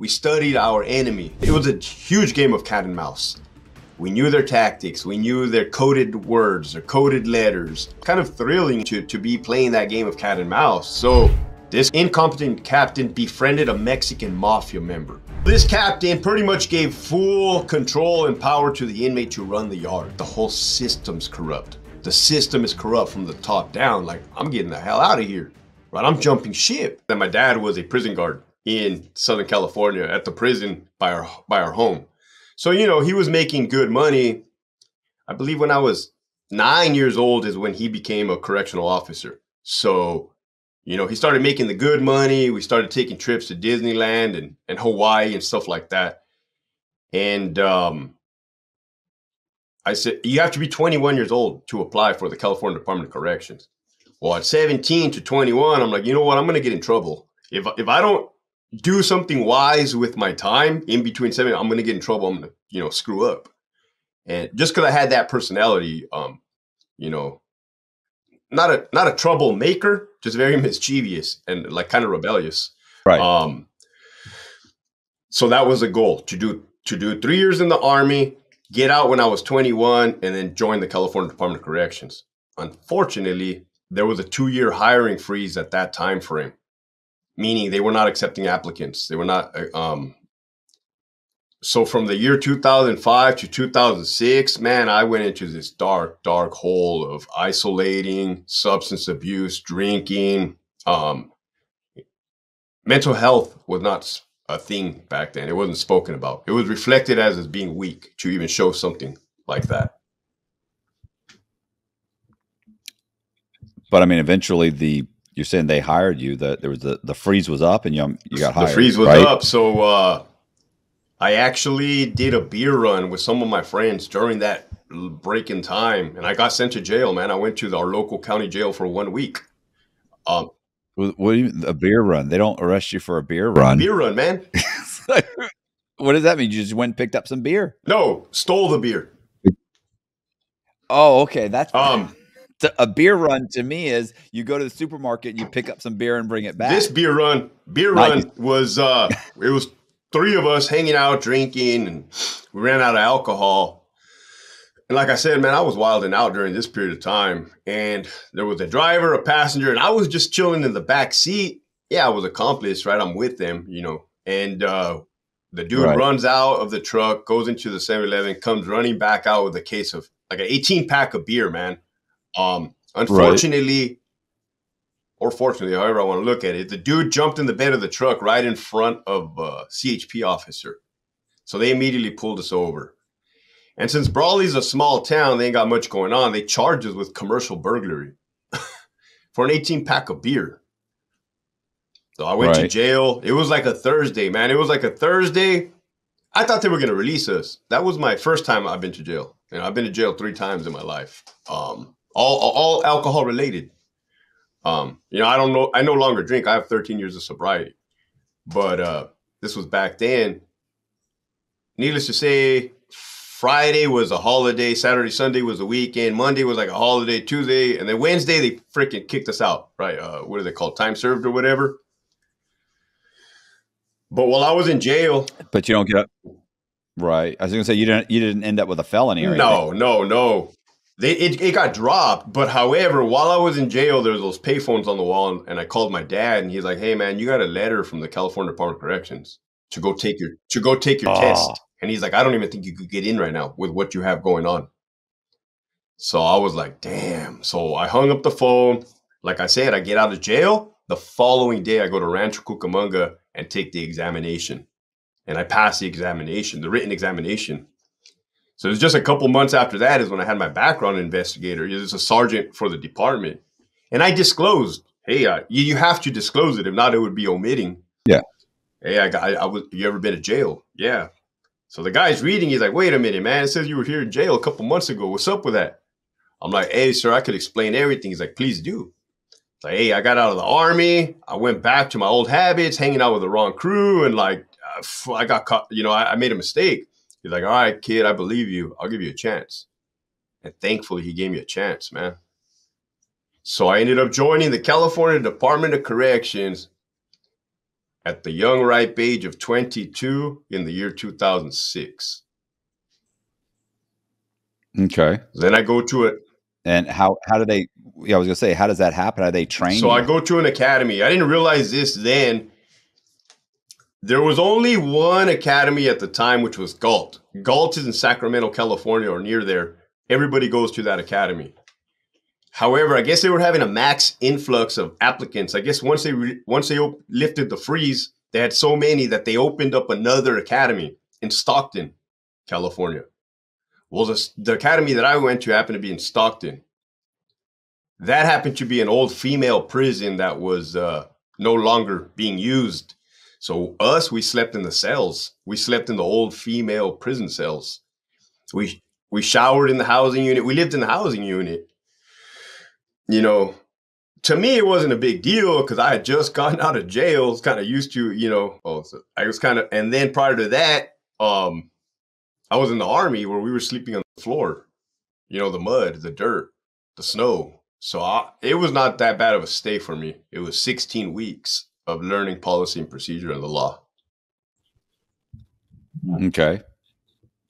We studied our enemy. It was a huge game of cat and mouse. We knew their tactics. We knew their coded words, their coded letters. Kind of thrilling to, to be playing that game of cat and mouse. So this incompetent captain befriended a Mexican mafia member. This captain pretty much gave full control and power to the inmate to run the yard. The whole system's corrupt. The system is corrupt from the top down. Like, I'm getting the hell out of here. Right? I'm jumping ship. And my dad was a prison guard in Southern California at the prison by our by our home. So, you know, he was making good money. I believe when I was nine years old is when he became a correctional officer. So you know, he started making the good money. We started taking trips to Disneyland and, and Hawaii and stuff like that. And um, I said, you have to be 21 years old to apply for the California Department of Corrections. Well, at 17 to 21, I'm like, you know what? I'm going to get in trouble. If, if I don't do something wise with my time in between seven, I'm going to get in trouble. I'm going to, you know, screw up. And just because I had that personality, um, you know, not a not a troublemaker, just very mischievous and like kind of rebellious. Right. Um. So that was a goal to do to do three years in the army, get out when I was 21, and then join the California Department of Corrections. Unfortunately, there was a two year hiring freeze at that time frame, meaning they were not accepting applicants. They were not uh, um, so from the year 2005 to 2006 man i went into this dark dark hole of isolating substance abuse drinking um, mental health was not a thing back then. It wasn't spoken about. It was reflected as as being weak to even show something like that. But i mean eventually the you're saying they hired you that there was the the freeze was up and you you got hired the freeze was right? up so uh I actually did a beer run with some of my friends during that break in time, and I got sent to jail. Man, I went to our local county jail for one week. Um, what, what you, a beer run? They don't arrest you for a beer run. Beer run, man. what does that mean? You just went and picked up some beer? No, stole the beer. Oh, okay. That's um. A beer run to me is you go to the supermarket, and you pick up some beer and bring it back. This beer run, beer run was uh, it was three of us hanging out, drinking, and we ran out of alcohol. And like I said, man, I was wilding out during this period of time. And there was a driver, a passenger, and I was just chilling in the back seat. Yeah, I was accomplice, right? I'm with them, you know. And uh, the dude right. runs out of the truck, goes into the 7 Eleven, comes running back out with a case of like an 18 pack of beer, man. Um, unfortunately, right or fortunately, however I want to look at it, the dude jumped in the bed of the truck right in front of a CHP officer. So they immediately pulled us over. And since Brawley's a small town, they ain't got much going on. They charged us with commercial burglary for an 18 pack of beer. So I went right. to jail. It was like a Thursday, man. It was like a Thursday. I thought they were going to release us. That was my first time I've been to jail. You know, I've been to jail three times in my life. Um, all, all alcohol related. Um, you know, I don't know. I no longer drink. I have 13 years of sobriety, but uh, this was back then. Needless to say, Friday was a holiday. Saturday, Sunday was a weekend. Monday was like a holiday. Tuesday, and then Wednesday they freaking kicked us out. Right? Uh, what are they called? Time served or whatever. But while I was in jail, but you don't get up. Right. I was going to say you didn't. You didn't end up with a felony. Or no, no, no. They, it, it got dropped, but however, while I was in jail, there was those payphones on the wall, and, and I called my dad, and he's like, "Hey, man, you got a letter from the California Department of Corrections to go take your to go take your oh. test." And he's like, "I don't even think you could get in right now with what you have going on." So I was like, "Damn!" So I hung up the phone. Like I said, I get out of jail. The following day, I go to Rancho Cucamonga and take the examination, and I pass the examination, the written examination. So it was just a couple months after that is when I had my background investigator. He was a sergeant for the department, and I disclosed, "Hey, uh, you, you have to disclose it. If not, it would be omitting." Yeah. Hey, I got. I, I was. You ever been to jail? Yeah. So the guy's reading. He's like, "Wait a minute, man! It says you were here in jail a couple months ago. What's up with that?" I'm like, "Hey, sir, I could explain everything." He's like, "Please do." It's like, "Hey, I got out of the army. I went back to my old habits, hanging out with the wrong crew, and like, uh, I got caught. You know, I, I made a mistake." He's like, all right, kid, I believe you. I'll give you a chance. And thankfully, he gave me a chance, man. So I ended up joining the California Department of Corrections at the young ripe age of 22 in the year 2006. Okay. Then I go to it. And how how do they? Yeah, I was gonna say, how does that happen? Are they trained? So? I go to an academy. I didn't realize this then. There was only one academy at the time, which was Galt. Galt is in Sacramento, California, or near there. Everybody goes to that academy. However, I guess they were having a max influx of applicants. I guess once they re- once they op- lifted the freeze, they had so many that they opened up another academy in Stockton, California. Well, the, the academy that I went to happened to be in Stockton. That happened to be an old female prison that was uh, no longer being used. So us, we slept in the cells. We slept in the old female prison cells. We we showered in the housing unit. We lived in the housing unit. You know, to me, it wasn't a big deal because I had just gotten out of jail. Was kind of used to, you know, oh, so I was kind of, and then prior to that, um, I was in the army where we were sleeping on the floor, you know, the mud, the dirt, the snow. So I, it was not that bad of a stay for me. It was 16 weeks of learning policy and procedure and the law. Hmm. Okay.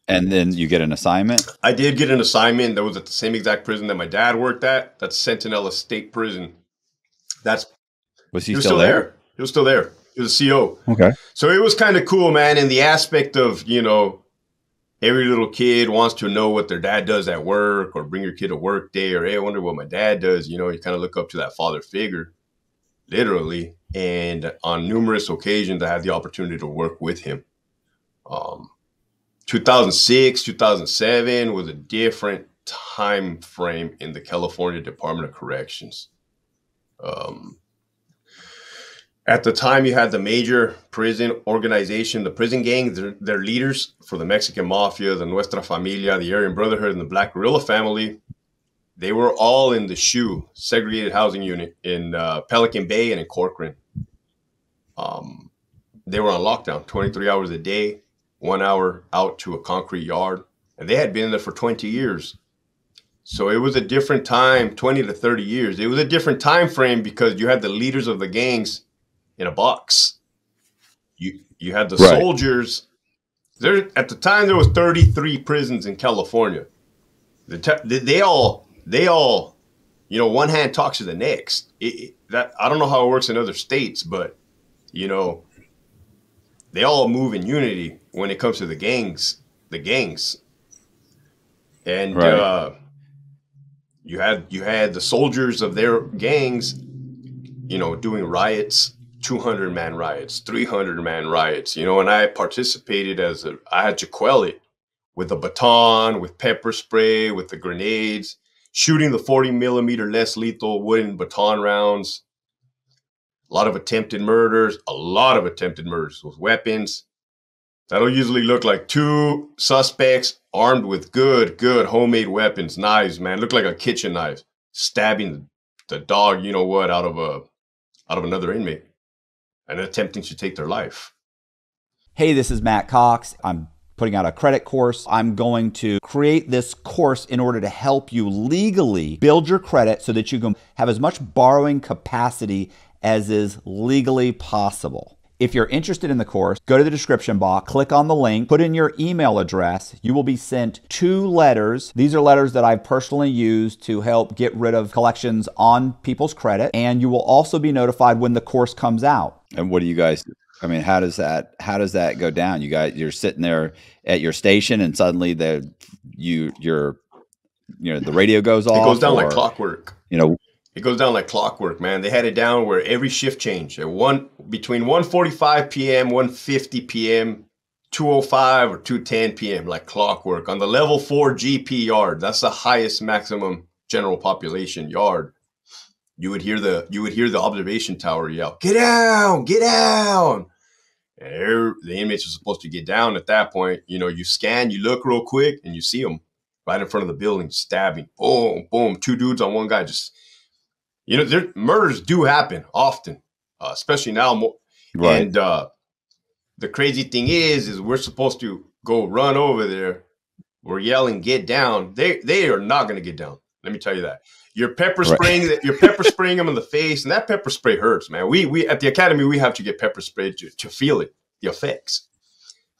And then you get an assignment. I did get an assignment that was at the same exact prison that my dad worked at. That's Centinela State Prison. That's Was he, he was still, there? He was still there. He was a CO. Okay. So it was kind of cool, man. In the aspect of you know, every little kid wants to know what their dad does at work, or bring your kid to work day, or hey, I wonder what my dad does. You know, you kind of look up to that father figure, literally. And on numerous occasions, I had the opportunity to work with him. Um, 2006, 2007 was a different time frame in the California Department of Corrections. Um, at the time, you had the major prison organization, the prison gang, their, their leaders for the Mexican Mafia, the Nuestra Familia, the Aryan Brotherhood, and the Black Guerrilla family. They were all in the SHU, segregated housing unit in uh, Pelican Bay and in Corcoran. Um, they were on lockdown 23 hours a day, one hour out to a concrete yard. And they had been there for 20 years. So it was a different time, 20 to 30 years. It was a different time frame because you had the leaders of the gangs in a box. You you had the Right. soldiers. There at the time there was 33 prisons in California. The te- they, they all they all you know one hand talks to the next. It, that I don't know how it works in other states, but you know they all move in unity when it comes to the gangs, the gangs. And Right. uh you had you had the soldiers of their gangs, you know, doing riots, 200 man riots, 300 man riots, you know, and I participated as a I had to quell it with a baton, with pepper spray, with the grenades, shooting the 40 millimeter less lethal wooden baton rounds. A lot of attempted murders, a lot of attempted murders with weapons. That'll usually look like two suspects armed with good, good homemade weapons, knives, man. Look like a kitchen knife, stabbing the dog, you know what, out of a out of another inmate and attempting to take their life. Hey, this is Matt Cox. I'm putting out a credit course. I'm going to create this course in order to help you legally build your credit so that you can have as much borrowing capacity as is legally possible. If you're interested in the course, go to the description box, click on the link, put in your email address. You will be sent two letters. These are letters that I've personally used to help get rid of collections on people's credit. And you will also be notified when the course comes out. And what do you guys? I mean, how does that? How does that go down? You guys, you're sitting there at your station, and suddenly the you your you know the radio goes off. It goes down like clockwork. You know, It goes down like clockwork, man. They had it down where every shift change at one between 1:45 p.m., 1:50 p.m., 2:05 or 2:10 p.m. like clockwork on the level 4 GP yard. That's the highest maximum general population yard. You would hear the you would hear the observation tower yell, "Get down! Get down!" And every- the inmates are supposed to get down at that point. You know, you scan, you look real quick, and you see them right in front of the building, stabbing. Boom, boom. Two dudes on one guy just you know, there, murders do happen often, uh, especially now. More, right? And uh, the crazy thing is, is we're supposed to go run over there. We're yelling, "Get down!" They they are not going to get down. Let me tell you that. You're pepper spraying right. you're pepper spraying them in the face, and that pepper spray hurts, man. We we at the academy we have to get pepper sprayed to, to feel it, the effects.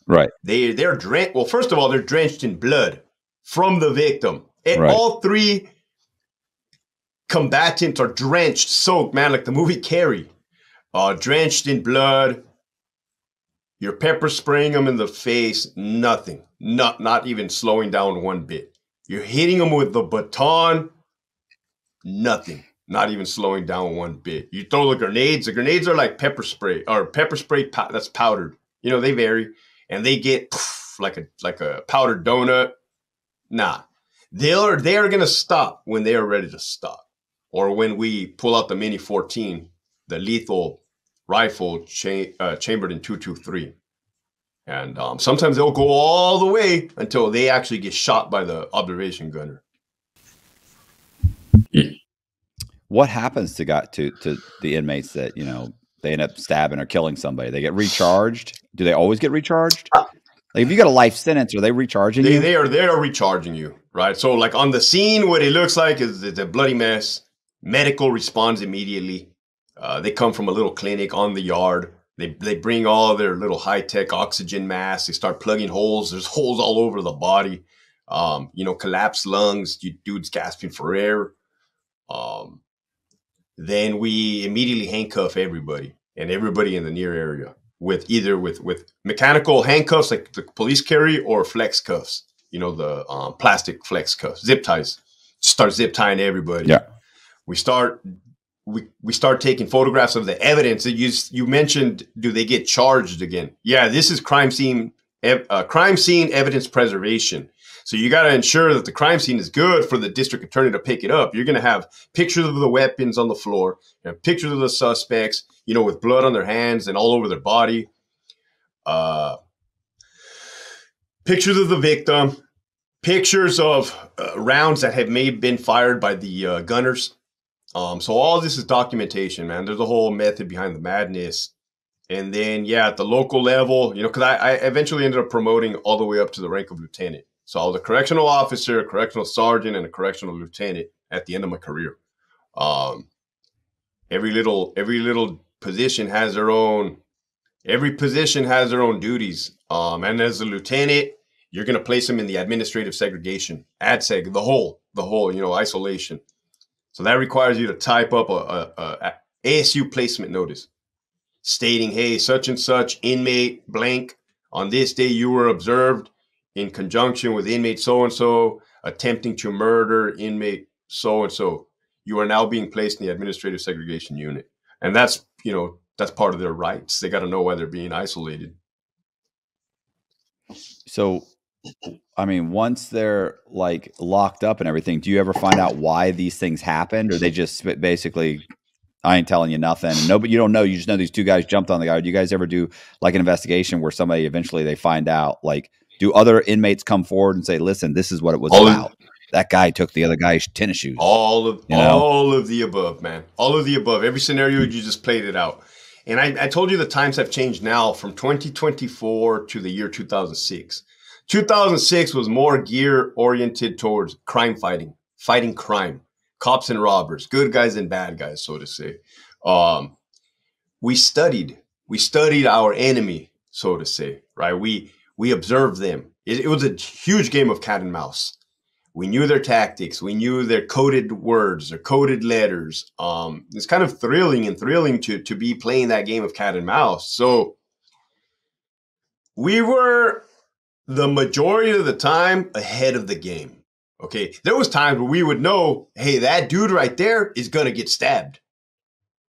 Right. They they're drenched. Well, first of all, they're drenched in blood from the victim. And right. all three combatants are drenched, soaked, man, like the movie Carrie. Uh, drenched in blood. You're pepper spraying them in the face, nothing. Not not even slowing down one bit. You're hitting them with the baton, nothing. Not even slowing down one bit. You throw the grenades. The grenades are like pepper spray or pepper spray that's powdered. You know they vary, and they get poof, like a like a powdered donut. Nah, they're they are gonna stop when they are ready to stop, or when we pull out the Mini 14, the lethal rifle cha- uh, chambered in 223. And um, sometimes they'll go all the way until they actually get shot by the observation gunner. What happens to got to to the inmates that you know they end up stabbing or killing somebody? They get recharged. Do they always get recharged? Uh, like if you got a life sentence, are they recharging they, you? They are. They are recharging you, right? So like on the scene, what it looks like is it's a bloody mess. Medical responds immediately. Uh, they come from a little clinic on the yard. They, they bring all their little high tech oxygen masks. They start plugging holes. There's holes all over the body. Um, you know, collapsed lungs. You dudes gasping for air. Um, then we immediately handcuff everybody and everybody in the near area with either with with mechanical handcuffs like the police carry or flex cuffs. You know, the um, plastic flex cuffs, zip ties. Start zip tying everybody. Yeah. We start we, we start taking photographs of the evidence that you you mentioned do they get charged again yeah this is crime scene uh, crime scene evidence preservation so you got to ensure that the crime scene is good for the district attorney to pick it up you're going to have pictures of the weapons on the floor pictures of the suspects you know with blood on their hands and all over their body uh, pictures of the victim pictures of uh, rounds that have may been fired by the uh, gunners um, so all this is documentation, man. There's a whole method behind the madness. And then, yeah, at the local level, you know, because I, I eventually ended up promoting all the way up to the rank of lieutenant. So I was a correctional officer, a correctional sergeant, and a correctional lieutenant at the end of my career. Um, every little every little position has their own. Every position has their own duties. Um, and as a lieutenant, you're going to place them in the administrative segregation, ADSEG, the whole, the whole, you know, isolation. So that requires you to type up a, a, a ASU placement notice stating, hey, such and such inmate blank on this day you were observed in conjunction with inmate so and so attempting to murder inmate so and so. You are now being placed in the administrative segregation unit. And that's, you know, that's part of their rights. They got to know why they're being isolated. So I mean, once they're like locked up and everything, do you ever find out why these things happened, or they just basically, I ain't telling you nothing. No, but you don't know. You just know these two guys jumped on the guy. Do you guys ever do like an investigation where somebody eventually they find out? Like, do other inmates come forward and say, "Listen, this is what it was all about"? Of, that guy took the other guy's tennis shoes. All of you know? all of the above, man. All of the above. Every scenario you just played it out. And I, I told you the times have changed now from 2024 to the year 2006. 2006 was more gear oriented towards crime fighting, fighting crime, cops and robbers, good guys and bad guys, so to say. Um, we studied, we studied our enemy, so to say, right? We we observed them. It, it was a huge game of cat and mouse. We knew their tactics. We knew their coded words, their coded letters. Um, it's kind of thrilling and thrilling to to be playing that game of cat and mouse. So we were the majority of the time ahead of the game. Okay. There was times where we would know, hey, that dude right there is gonna get stabbed.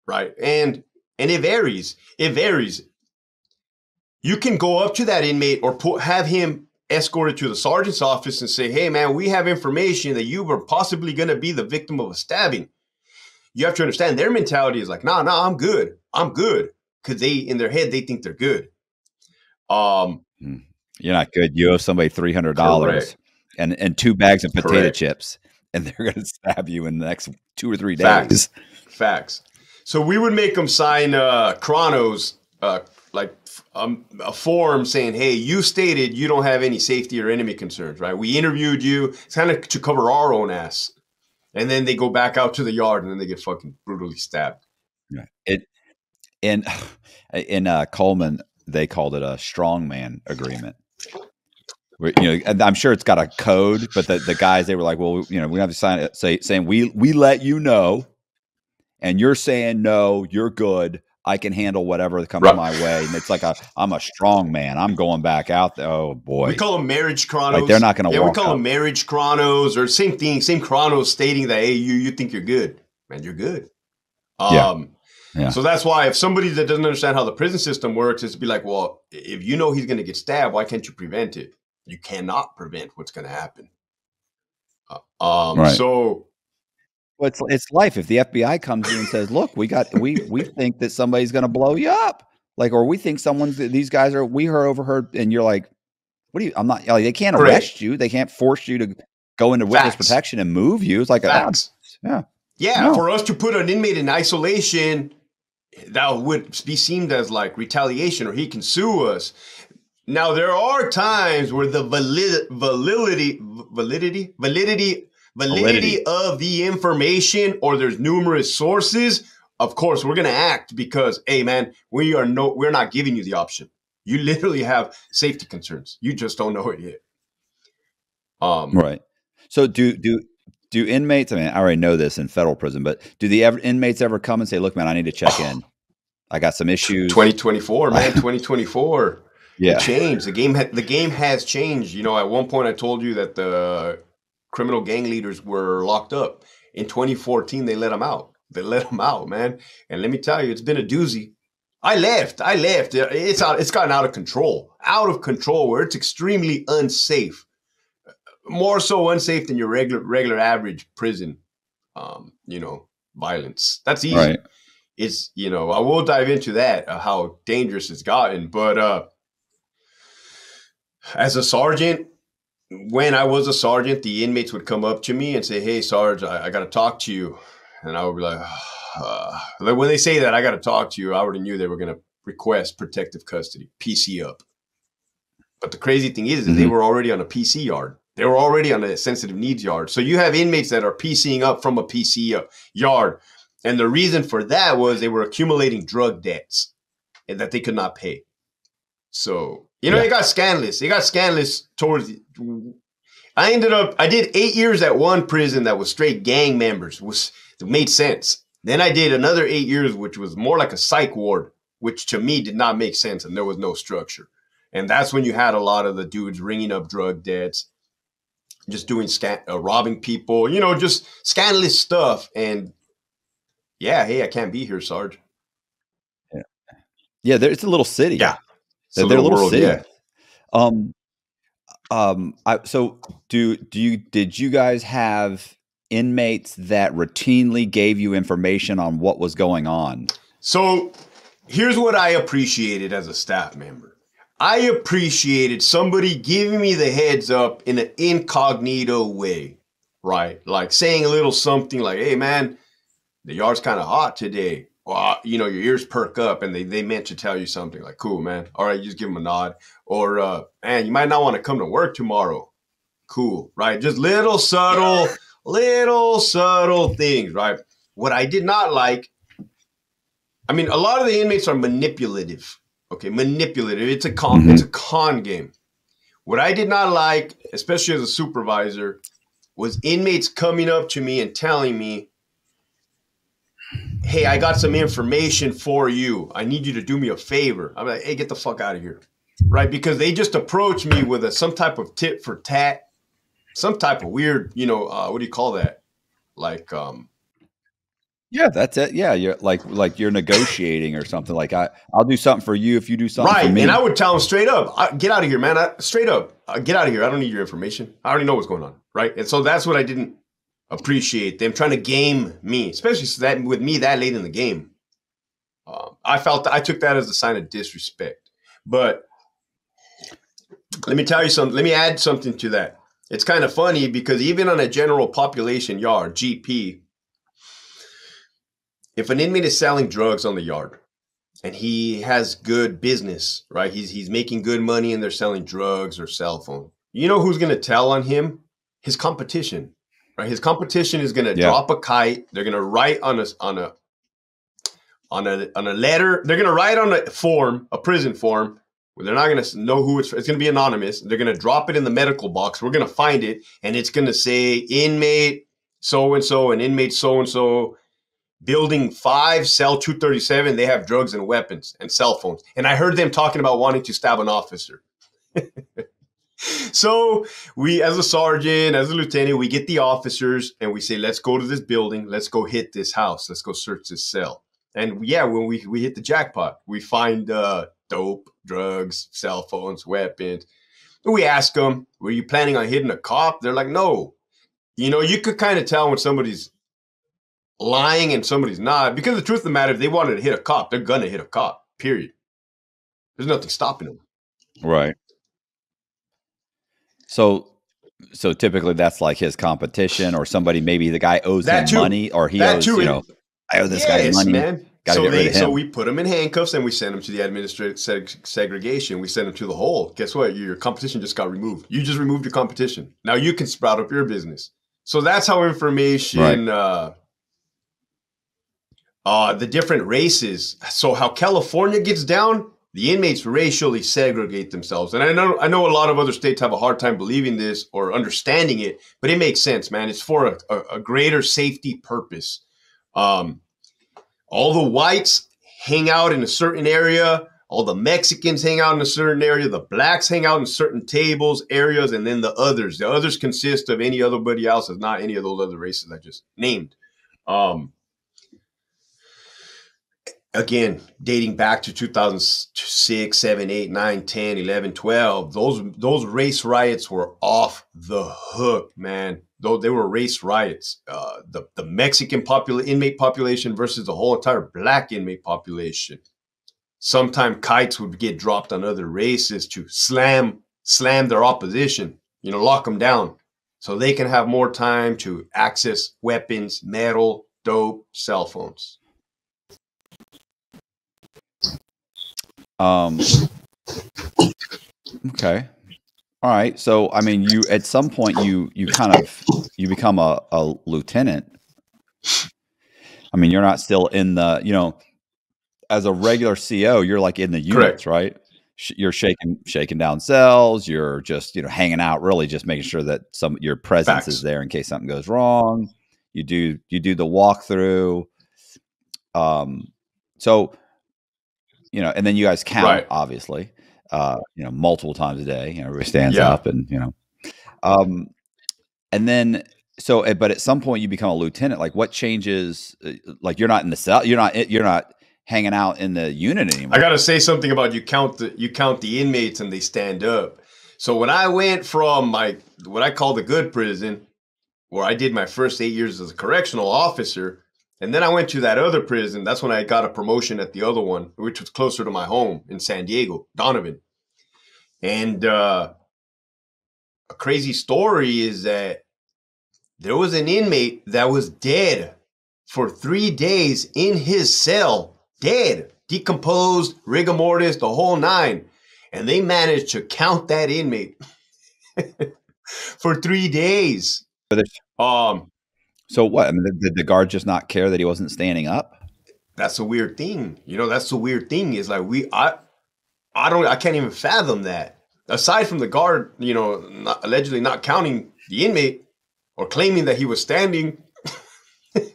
Right. And and it varies. It varies. You can go up to that inmate or put, have him escorted to the sergeant's office and say, hey man, we have information that you were possibly gonna be the victim of a stabbing. You have to understand their mentality is like, nah, nah, I'm good. I'm good. Cause they in their head they think they're good. Um, hmm. You're not good. You owe somebody three hundred dollars and and two bags of potato Correct. chips, and they're going to stab you in the next two or three days. Facts. Facts. So we would make them sign uh, chronos, uh, like um, a form saying, "Hey, you stated you don't have any safety or enemy concerns, right? We interviewed you. It's kind of to cover our own ass. and then they go back out to the yard and then they get fucking brutally stabbed. Yeah. It in in uh, Coleman they called it a strongman agreement. You know, I'm sure it's got a code, but the, the guys they were like, well, you know, we have to sign it, say saying we we let you know, and you're saying no, you're good. I can handle whatever comes right. my way. And it's like a, I'm a strong man. I'm going back out there. Oh boy. We call them marriage chronos. Like they're not going to Yeah, we call them marriage chronos or same thing, same chronos stating that, hey, you, you think you're good, man, you're good. Um, yeah. Yeah. So that's why if somebody that doesn't understand how the prison system works is to be like, well, if you know he's going to get stabbed, why can't you prevent it? You cannot prevent what's going to happen. Uh, um, right. So well, it's it's life. If the FBI comes in and says, "Look, we got we we think that somebody's going to blow you up," like, or we think someone's these guys are we heard overheard, and you're like, "What do you?" I'm not. Like, they can't arrest you. They can't force you to go into witness Facts. protection and move you. It's like oh, Facts. a yeah, yeah. No. For us to put an inmate in isolation, that would be seen as like retaliation, or he can sue us. Now there are times where the valid, validity, validity, validity validity, validity of the information or there's numerous sources, of course we're going to act because hey man, we are no we're not giving you the option. You literally have safety concerns. You just don't know it yet. Um, right. So do do do inmates? I mean, I already know this in federal prison, but do the ever, inmates ever come and say, "Look, man, I need to check in. I got some issues." Twenty twenty four, man. Twenty twenty four. Yeah, it changed. The game. Ha- the game has changed. You know, at one point I told you that the criminal gang leaders were locked up. In 2014, they let them out. They let them out, man. And let me tell you, it's been a doozy. I left. I left. It's out. It's gotten out of control. Out of control, where it's extremely unsafe. More so unsafe than your regular, regular, average prison. Um, you know, violence. That's easy. Right. It's you know, I will dive into that uh, how dangerous it's gotten. But uh, as a sergeant, when I was a sergeant, the inmates would come up to me and say, "Hey, Sarge, I, I got to talk to you," and I would be like, uh, "When they say that, I got to talk to you," I already knew they were going to request protective custody, PC up. But the crazy thing is, mm-hmm. they were already on a PC yard. They were already on a sensitive needs yard. So you have inmates that are PCing up from a PC uh, yard, and the reason for that was they were accumulating drug debts and that they could not pay. So you know, yeah. it got scandalous. It got scandalous towards. I ended up. I did eight years at one prison that was straight gang members. Was made sense. Then I did another eight years, which was more like a psych ward, which to me did not make sense, and there was no structure. And that's when you had a lot of the dudes ringing up drug debts, just doing scan, uh, robbing people, you know, just scandalous stuff. And yeah, hey, I can't be here, Sarge. Yeah, yeah, there, it's a little city. Yeah, they're, they're a little world. Yeah. Um, um, I, so do do you did you guys have inmates that routinely gave you information on what was going on? So here's what I appreciated as a staff member. I appreciated somebody giving me the heads up in an incognito way, right? Like saying a little something like, "Hey, man, the yard's kind of hot today well, you know, your ears perk up and they, they meant to tell you something like, cool, man. All right, you just give them a nod. Or, uh, man, you might not want to come to work tomorrow. Cool, right? Just little subtle, little subtle things, right? What I did not like, I mean, a lot of the inmates are manipulative. Okay, manipulative. It's a con, mm-hmm. it's a con game. What I did not like, especially as a supervisor, was inmates coming up to me and telling me, hey, I got some information for you. I need you to do me a favor. I'm like, hey, get the fuck out of here. Right? Because they just approached me with a some type of tit for tat, some type of weird, you know, uh, what do you call that? Like, um, yeah, that's it. Yeah, you're like like you're negotiating or something. Like I, I'll do something for you if you do something right. And I would tell them straight up, get out of here, man. I, straight up, uh, get out of here. I don't need your information. I already know what's going on. Right. And so that's what I didn't appreciate them trying to game me, especially that with me that late in the game. Um, I felt I took that as a sign of disrespect. But let me tell you something. Let me add something to that. It's kind of funny because even on a general population yard, GP, if an inmate is selling drugs on the yard and he has good business, right? He's he's making good money and they're selling drugs or cell phone. You know who's going to tell on him? His competition Right, his competition is going to Yeah. drop a kite. They're going to write on a on a on a on a letter. They're going to write on a form, a prison form. Where they're not going to know who it's. It's going to be anonymous. They're going to drop it in the medical box. We're going to find it, and it's going to say inmate so and so and inmate so and so, building five, cell two thirty seven. They have drugs and weapons and cell phones. And I heard them talking about wanting to stab an officer. so we as a sergeant as a lieutenant we get the officers and we say let's go to this building. Let's go hit this house. Let's go search this cell. And yeah when we, we hit the jackpot we find uh, dope drugs cell phones weapons. We ask them were you planning on hitting a cop? They're like no. You know you could kind of tell when somebody's lying and somebody's not because the truth of the matter if they wanted to hit a cop they're gonna hit a cop period. There's nothing stopping them Right. So so typically that's like his competition or somebody maybe the guy owes That him too. money or he That owes, too, you know, I owe this guy money. man. Gotta so they, so we put him in handcuffs and we send him to the administrative seg- segregation. We send him to the hole. Guess what? Your competition just got removed. You just removed your competition. Now you can sprout up your business. So that's how information. Right. Uh, uh, the different races. So how California gets down, the inmates racially segregate themselves, and I know I know a lot of other states have a hard time believing this or understanding it, but it makes sense, man. It's for a, a, a greater safety purpose. Um, all the whites hang out in a certain area. All the Mexicans hang out in a certain area. The blacks hang out in certain tables, areas, and then the others. The others consist of any otherbody else, is not any of those other races I just named. Um, again, dating back to 2006, 7, 8, 9, 10, 11, 12, those those race riots were off the hook, man. Though they were race riots. Uh, the, the Mexican popula- inmate population versus the whole entire black inmate population. Sometimes kites would get dropped on other races to slam slam their opposition, you know, lock them down so they can have more time to access weapons, metal, dope, cell phones. Um Okay. All right. So I mean you at some point you you kind of you become a, a lieutenant. I mean, you're not still in the, you know, as a regular CO, you're like in the units, Correct. right? You're shaking shaking down cells. You're just you know hanging out, really just making sure that some your presence is there in case something goes wrong. You do you do the walkthrough. Um, so you know, and then you guys count Right. obviously, uh, you know, multiple times a day. You know, everybody stands Yeah. up and you know, um, and then so, eh, but at some point you become a lieutenant. Like, what changes? uh, Like, you're not in the cell. You're not. You're not hanging out in the unit anymore. I got to say something about you count the you count the inmates and they stand up. So when I went from my what I call the good prison, where I did my first eight years as a correctional officer, and then I went to that other prison. That's when I got a promotion at the other one, which was closer to my home in San Diego, Donovan. And uh, a crazy story is that there was an inmate that was dead for three days in his cell, dead, decomposed, rigor mortis, the whole nine. And they managed to count that inmate for three days. Um, so what? I mean, did- the guard just not care that he wasn't standing up? that's a weird thing. You know, that's the weird thing is like we I I don't I can't even fathom that. Aside from the guard, you know, not, allegedly not counting the inmate or claiming that he was standing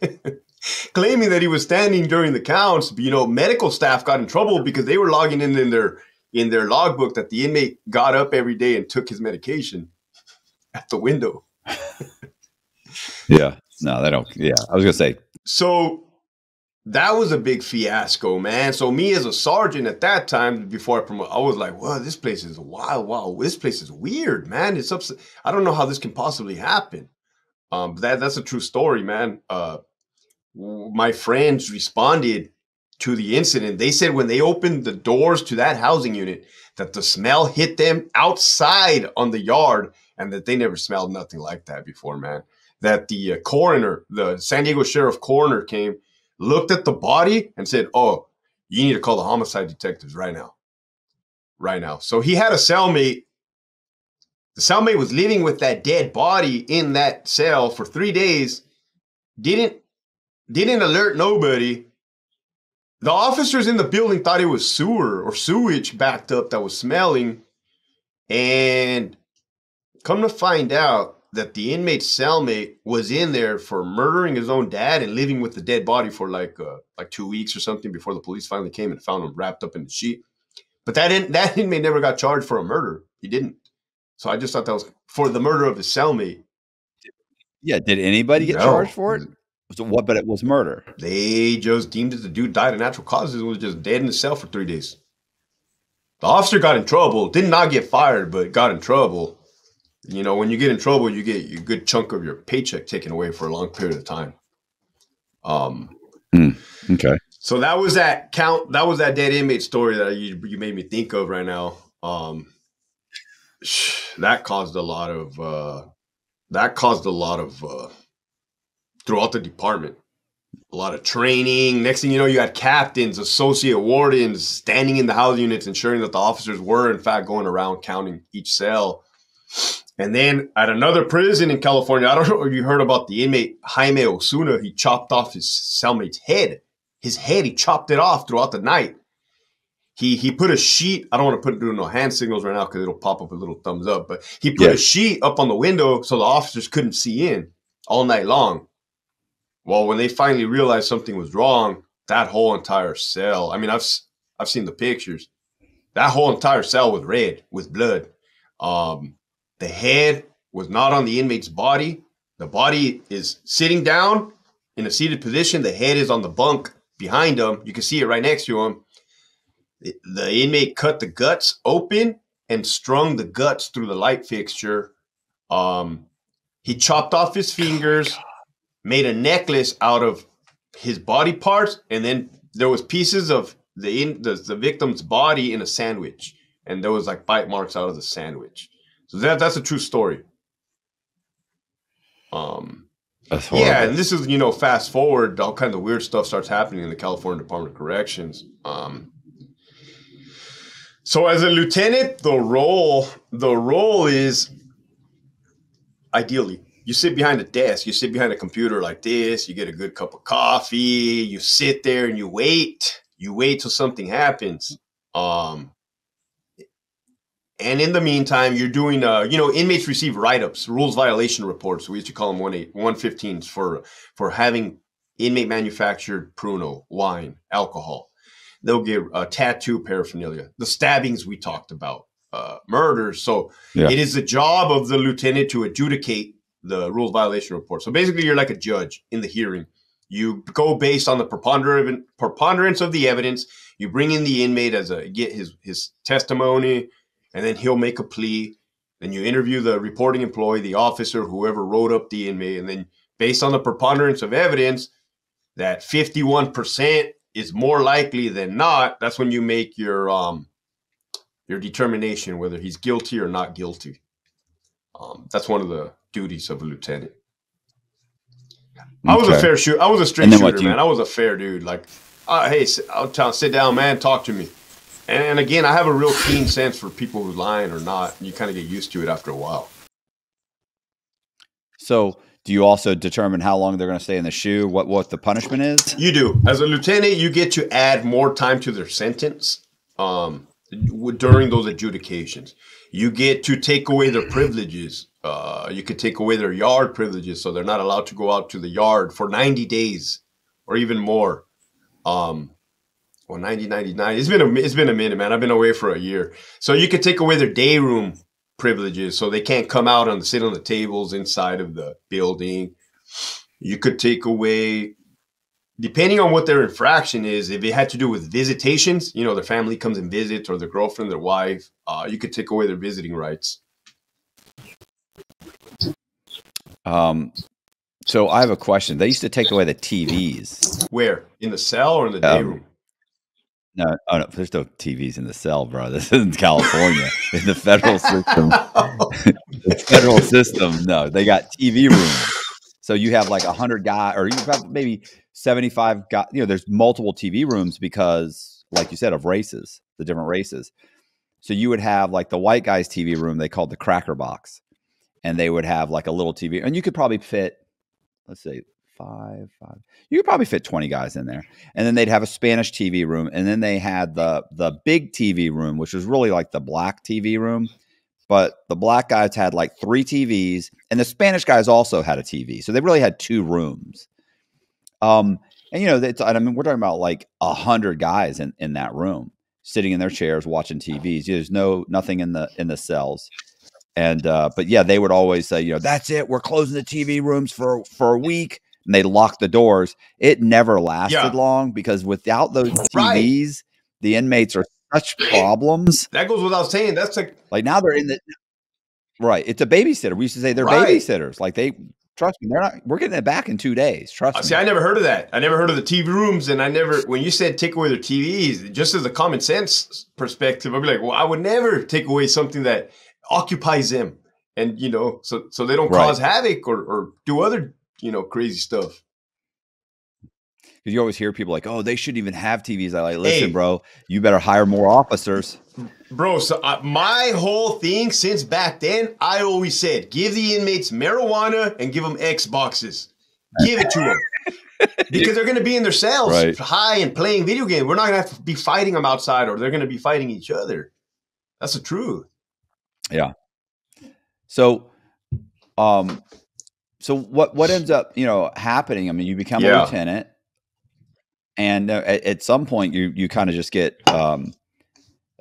claiming that he was standing during the counts, you know, medical staff got in trouble because they were logging in in their in their logbook that the inmate got up every day and took his medication at the window. Yeah. No, they don't. Yeah, I was gonna say. So that was a big fiasco, man. So me as a sergeant at that time, before I promote, I was like, "Wow, this place is wild. Wow, this place is weird, man. It's ups- I don't know how this can possibly happen." Um, that that's a true story, man. Uh, my friends responded to the incident. They said when they opened the doors to that housing unit, that the smell hit them outside on the yard, and that they never smelled nothing like that before, man that the uh, coroner, the San Diego sheriff coroner came, looked at the body and said, "Oh, you need to call the homicide detectives right now." Right now. So he had a cellmate. The cellmate was living with that dead body in that cell for three days. Didn't didn't alert nobody. The officers in the building thought it was sewer or sewage backed up that was smelling. And come to find out that the inmate cellmate was in there for murdering his own dad and living with the dead body for like uh, like two weeks or something before the police finally came and found him wrapped up in the sheet. But that in, that inmate never got charged for a murder. He didn't. So I just thought that was for the murder of his cellmate. Yeah. Did anybody get No. charged for it? So what? But it was murder. They just deemed it the dude died of natural causes and was just dead in the cell for three days. The officer got in trouble, did not get fired, but got in trouble. You know, when you get in trouble, you get a good chunk of your paycheck taken away for a long period of time. Um, Okay. so that was that count. That was that dead inmate story that you you made me think of right now. Um, that caused a lot of uh, that caused a lot of uh, throughout the department. A lot of training. Next thing you know, you had captains, associate wardens standing in the housing units, ensuring that the officers were in fact going around counting each cell. And then at another prison in California, I don't know if you heard about the inmate Jaime Osuna. He chopped off his cellmate's head his head. He chopped it off throughout the night. He he put a sheet. I don't want to put do no hand signals right now because it'll pop up a little thumbs up. But he put Yeah. a sheet up on the window so the officers couldn't see in all night long. Well, when they finally realized something was wrong, that whole entire cell. I mean, I've I've seen the pictures. That whole entire cell was red with blood. Um, the head was not on the inmate's body. The body is sitting down in a seated position. The head is on the bunk behind him. You can see it right next to him. The, inmate cut the guts open and strung the guts through the light fixture. Um, he chopped off his fingers, made a necklace out of his body parts, and then there was pieces of the in, the, the victim's body in a sandwich, and there was like bite marks out of the sandwich. So that that's a true story. Um, yeah, and this is you know fast forward, all kind of weird stuff starts happening in the California Department of Corrections. Um, so as a lieutenant, the role the role is ideally you sit behind a desk, you sit behind a computer like this, you get a good cup of coffee, you sit there and you wait, you wait till something happens. Um, and in the meantime, you're doing, uh, you know, inmates receive write-ups, rules violation reports. We used to call them 18 115s for for having inmate manufactured pruno, wine, alcohol. They'll get uh, tattoo paraphernalia, the stabbings we talked about, uh, murders. So Yeah. it is the job of the lieutenant to adjudicate the rules violation report. So basically, you're like a judge in the hearing. You go based on the preponderance preponderance of the evidence. You bring in the inmate as a get his his testimony, and then he'll make a plea. Then you interview the reporting employee, the officer, whoever wrote up the inmate, and then based on the preponderance of evidence, that 51% is more likely than not. That's when you make your um your determination whether he's guilty or not guilty. Um, that's one of the duties of a lieutenant. I was a fair shooter. I was a straight And then what shooter, man. I was a fair dude. Like, uh, hey, sit, I'll tell, sit down, man. Talk to me. And, again, I have a real keen sense for people who lying or not. You kind of get used to it after a while. So, do you also determine how long they're going to stay in the SHU? What what the punishment is? You do. As a lieutenant, you get to add more time to their sentence um, during those adjudications. You get to take away their privileges. Uh, you could take away their yard privileges, so they're not allowed to go out to the yard for 90 days or even more. Um, well, 90, 99. It's been a it's been a minute, man. I've been away for a year, so you could take away their day room privileges, so they can't come out and sit on the tables inside of the building. You could take away depending on what their infraction is, if it had to do with visitations, you know, their family comes and visits or their girlfriend, their wife, uh, you could take away their visiting rights. Um, so I have a question. They used to take away the TVs. Where? In the cell or in the day Um, room? No, oh no, there's no TVs in the cell, bro. This is in California. in the federal system, the federal system, no, they got TV rooms. So you have like a hundred guy, or you have maybe seventy-five guy. You know, there's multiple TV rooms because, like you said, of races, the different races. So you would have like the white guys' TV room they called the cracker box, and they would have like a little TV, and you could probably fit, let's say five, five. You could probably fit twenty guys in there, and then they'd have a Spanish TV room, and then they had the the big TV room, which was really like the black TV room, but the black guys had like three TVs, and the Spanish guys also had a TV, so they really had two rooms. Um, and you know, it's, I mean, we're talking about like a hundred guys in in that room, sitting in their chairs watching TVs. There's no nothing in the in the cells. And uh, but yeah, they would always say, you know, that's it. We're closing the TV rooms for for a week, and they lock the doors. It never lasted Yeah. long because without those TVs, Right. the inmates are such problems. That goes without saying. That's like Like now they're in the right. It's a babysitter. We used to say they're Right. babysitters. Like they trust me, they're not. We're getting it back in two days. Trust Uh, me. See, I never heard of that. I never heard of the TV rooms, and I never. When you said take away their TVs, just as a common sense perspective, I'd be like, well, I would never take away something that occupies them, and you know, so so they don't Right. cause havoc or or do other you know crazy stuff. Because you always hear people like, "Oh, they shouldn't even have TVs." I like, listen, Hey. bro, you better hire more officers. Bro, so uh, my whole thing since back then, I always said, give the inmates marijuana and give them Xboxes. Give it to them. because they're going to be in their cells Right. high and playing video games. We're not going to have to be fighting them outside or they're going to be fighting each other. That's the truth. Yeah. So, um, so what what ends up you know happening? I mean, you become a lieutenant, and uh, at, at some point you you kind of just get um,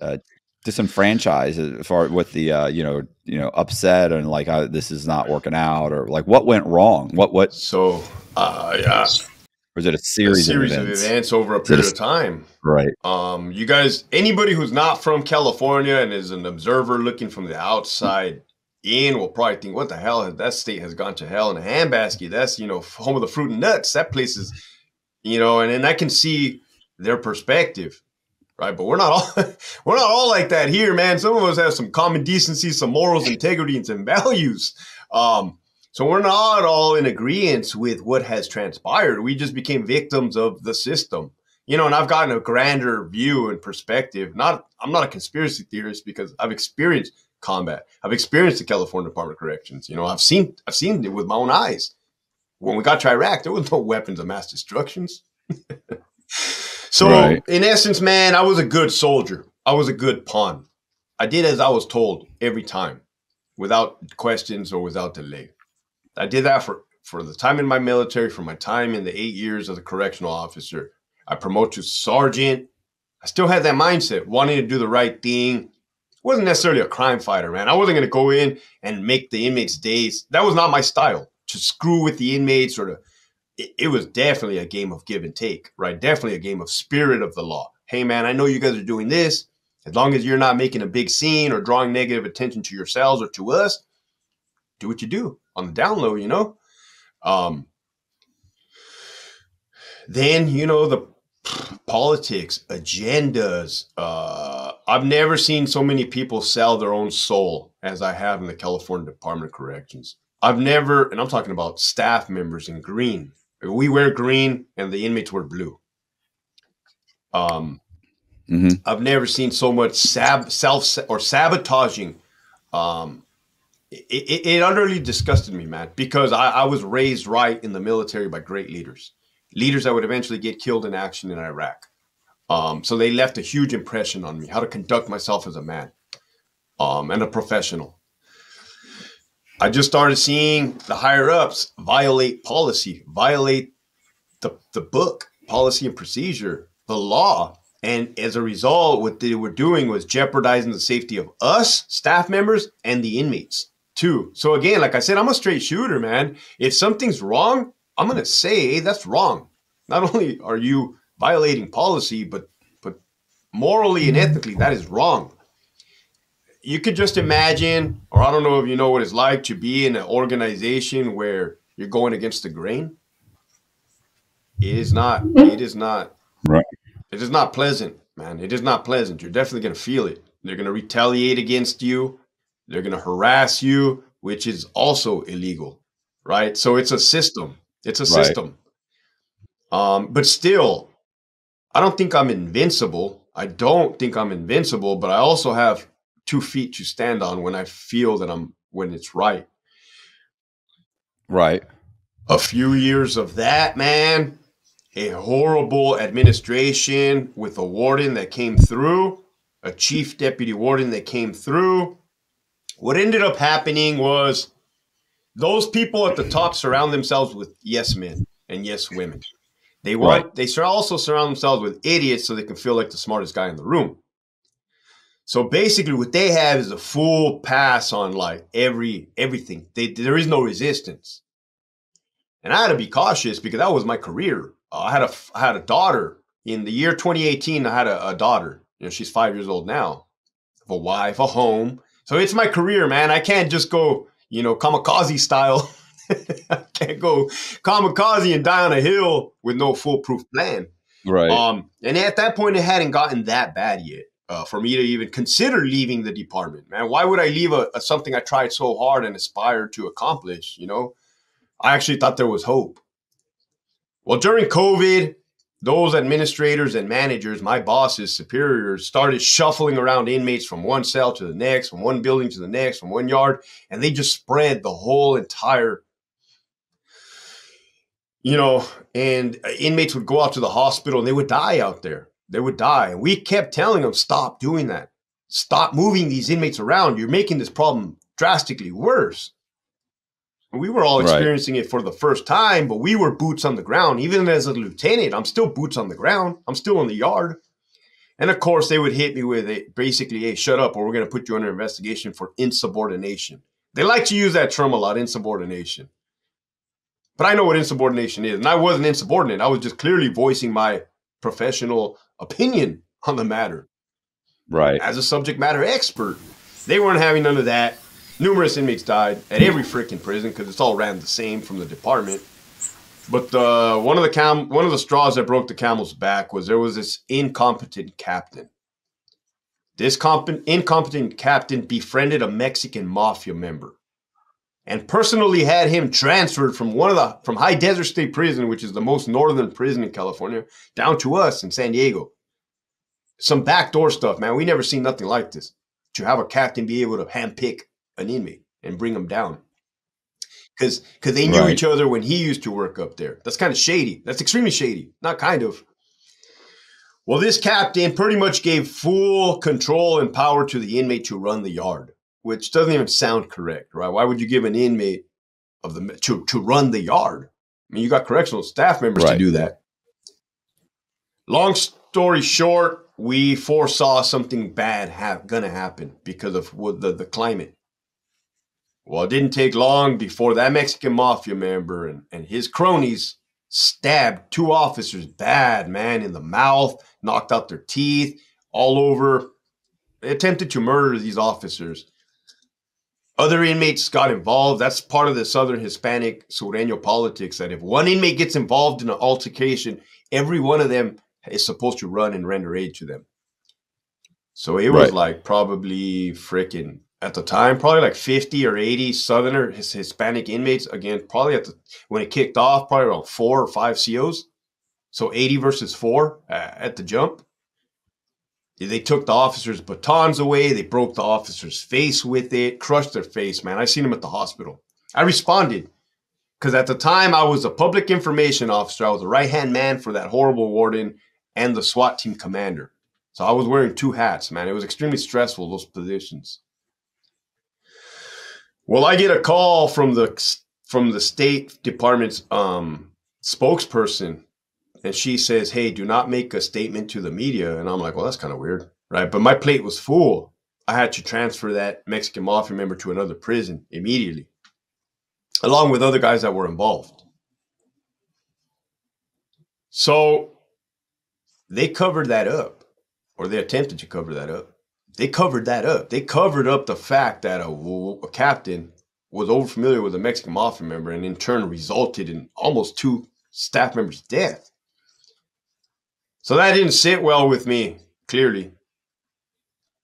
uh, disenfranchised as far with the uh, you know you know upset and like uh, this is not working out or like what went wrong? What what So, uh, yeah, or is it a a series, series of of events? events over a it a period of time. Right. Um, you guys, anybody who's not from California and is an observer looking from the outside in will probably think, "What the hell? That state has gone to hell in a handbasket. That's you know home of the fruit and nuts. That place is, you know." And then I can see their perspective, right? But we're not all we're not all like that here, man. Some of us have some common decency, some morals, integrity, and some values. Um, so we're not all in agreement with what has transpired. We just became victims of the system you know, and I've gotten a grander view and perspective. Not, I'm not a conspiracy theorist because I've experienced combat. I've experienced the California Department of Corrections. You know, I've seen, I've seen it with my own eyes. When we got to Iraq, there was no weapons of mass destructions. so, Right. in essence, man, I was a good soldier. I was a good pawn. I did as I was told every time, without questions or without delay. I did that for for the time in my military, for my time in the eight years as a correctional officer. I promote to sergeant. I still had that mindset, wanting to do the right thing. Wasn't necessarily a crime fighter, man. I wasn't going to go in and make the inmates' days. That was not my style. To screw with the inmates or to. It, it was definitely a game of give and take, right? Definitely a game of spirit of the law. Hey, man, I know you guys are doing this. As long as you're not making a big scene or drawing negative attention to yourselves or to us, do what you do on the down low, you know? Um, then, you know, the politics, agendas. Uh, I've never seen so many people sell their own soul as I have in the California Department of Corrections. I've never, and I'm talking about staff members in green. We wear green and the inmates wear blue. Um, hmm I've never seen so much sab- self or sabotaging. Um, it, it, it utterly disgusted me, man, because I, I was raised right in the military by great leaders, leaders that would eventually get killed in action in Iraq. Um, so they left a huge impression on me, how to conduct myself as a man um, and a professional. I just started seeing the higher ups violate policy, violate the, the book, policy and procedure, the law. And as a result, what they were doing was jeopardizing the safety of us, staff members, and the inmates too. So again, like I said, I'm a straight shooter, man. If something's wrong, I'm gonna say hey, that's wrong. Not only are you violating policy, but but morally and ethically, that is wrong. You could just imagine, or I don't know if you know what it's like to be in an organization where you're going against the grain. It is not. It is not. Right. It is not pleasant, man. It is not pleasant. You're definitely going to feel it. They're going to retaliate against you. They're going to harass you, which is also illegal, right? So it's a system. It's a Right. system. Um, but still, I don't think I'm invincible. I don't think I'm invincible, but I also have two feet to stand on when I feel that I'm when it's right. Right. A few years of that, man. A horrible administration with a warden that came through, a chief deputy warden that came through. What ended up happening was those people at the top surround themselves with yes men and yes women. They want right. they also surround themselves with idiots so they can feel like the smartest guy in the room. So basically, what they have is a full pass on like every everything. They, there is no resistance, and I had to be cautious because that was my career. Uh, I had a I had a daughter in the year 2018. I had a, a daughter. You know, she's five years old now. a wife, a home. So it's my career, man. I can't just go, you know, kamikaze style can't go kamikaze and die on a hill with no foolproof plan. Right. Um, and at that point, it hadn't gotten that bad yet uh, for me to even consider leaving the department. Man, why would I leave a, a, something I tried so hard and aspired to accomplish? You know, I actually thought there was hope. Well, during COVID, those administrators and managers, my bosses, superiors, started shuffling around inmates from one cell to the next, from one building to the next, from one yard, and they just spread the whole entire you know, and uh, inmates would go out to the hospital and they would die out there. They would die. And we kept telling them, stop doing that. Stop moving these inmates around. You're making this problem drastically worse. We were all experiencing right. it for the first time, but we were boots on the ground. Even as a lieutenant, I'm still boots on the ground. I'm still in the yard. And of course, they would hit me with it basically, hey, shut up, or we're going to put you under investigation for insubordination. They like to use that term a lot, insubordination. But I know what insubordination is. And I wasn't insubordinate. I was just clearly voicing my professional opinion on the matter. Right. As a subject matter expert. They weren't having none of that. Numerous inmates died at every freaking prison because it's all ran the same from the department. But uh, one of the cam- one of the straws that broke the camel's back was there was this incompetent captain. This comp- incompetent captain befriended a Mexican mafia member and personally had him transferred from one of the from High Desert State Prison, which is the most northern prison in California, down to us in San Diego. Some backdoor stuff, man. We never seen nothing like this. To have a captain be able to handpick an inmate and bring him down. Because because they knew right. each other when he used to work up there. That's kind of shady. That's extremely shady. Not kind of. Well, this captain pretty much gave full control and power to the inmate to run the yard which doesn't even sound correct, right? Why would you give an inmate of the to to run the yard? I mean, you got correctional staff members right. to do that. Long story short, we foresaw something bad ha- gonna happen because of the, the climate. Well, it didn't take long before that Mexican mafia member and, and his cronies stabbed two officers bad, man, in the mouth, knocked out their teeth, all over. They attempted to murder these officers. Other inmates got involved. That's part of the Southern Hispanic Sureño politics that if one inmate gets involved in an altercation, every one of them is supposed to run and render aid to them. So it was right. like probably freaking at the time, probably like 50 or 80 Southerner Hispanic inmates. Again, probably at the when it kicked off, probably around four or five COs. So 80 versus four uh, at the jump. They took the officer's batons away. They broke the officer's face with it, crushed their face, man. I seen him at the hospital. I responded because at the time I was a public information officer. I was a right hand man for that horrible warden and the SWAT team commander. So I was wearing two hats, man. It was extremely stressful, those positions. Well, I get a call from the from the State Department's um, spokesperson and she says, "Hey, do not make a statement to the media." And I'm like, "Well, that's kind of weird, right?" But my plate was full. I had to transfer that Mexican mafia member to another prison immediately, along with other guys that were involved. So they covered that up, or they attempted to cover that up. They covered that up. They covered up the fact that a, a captain was overfamiliar with a Mexican mafia member and in turn resulted in almost two staff members' death. So that didn't sit well with me, clearly.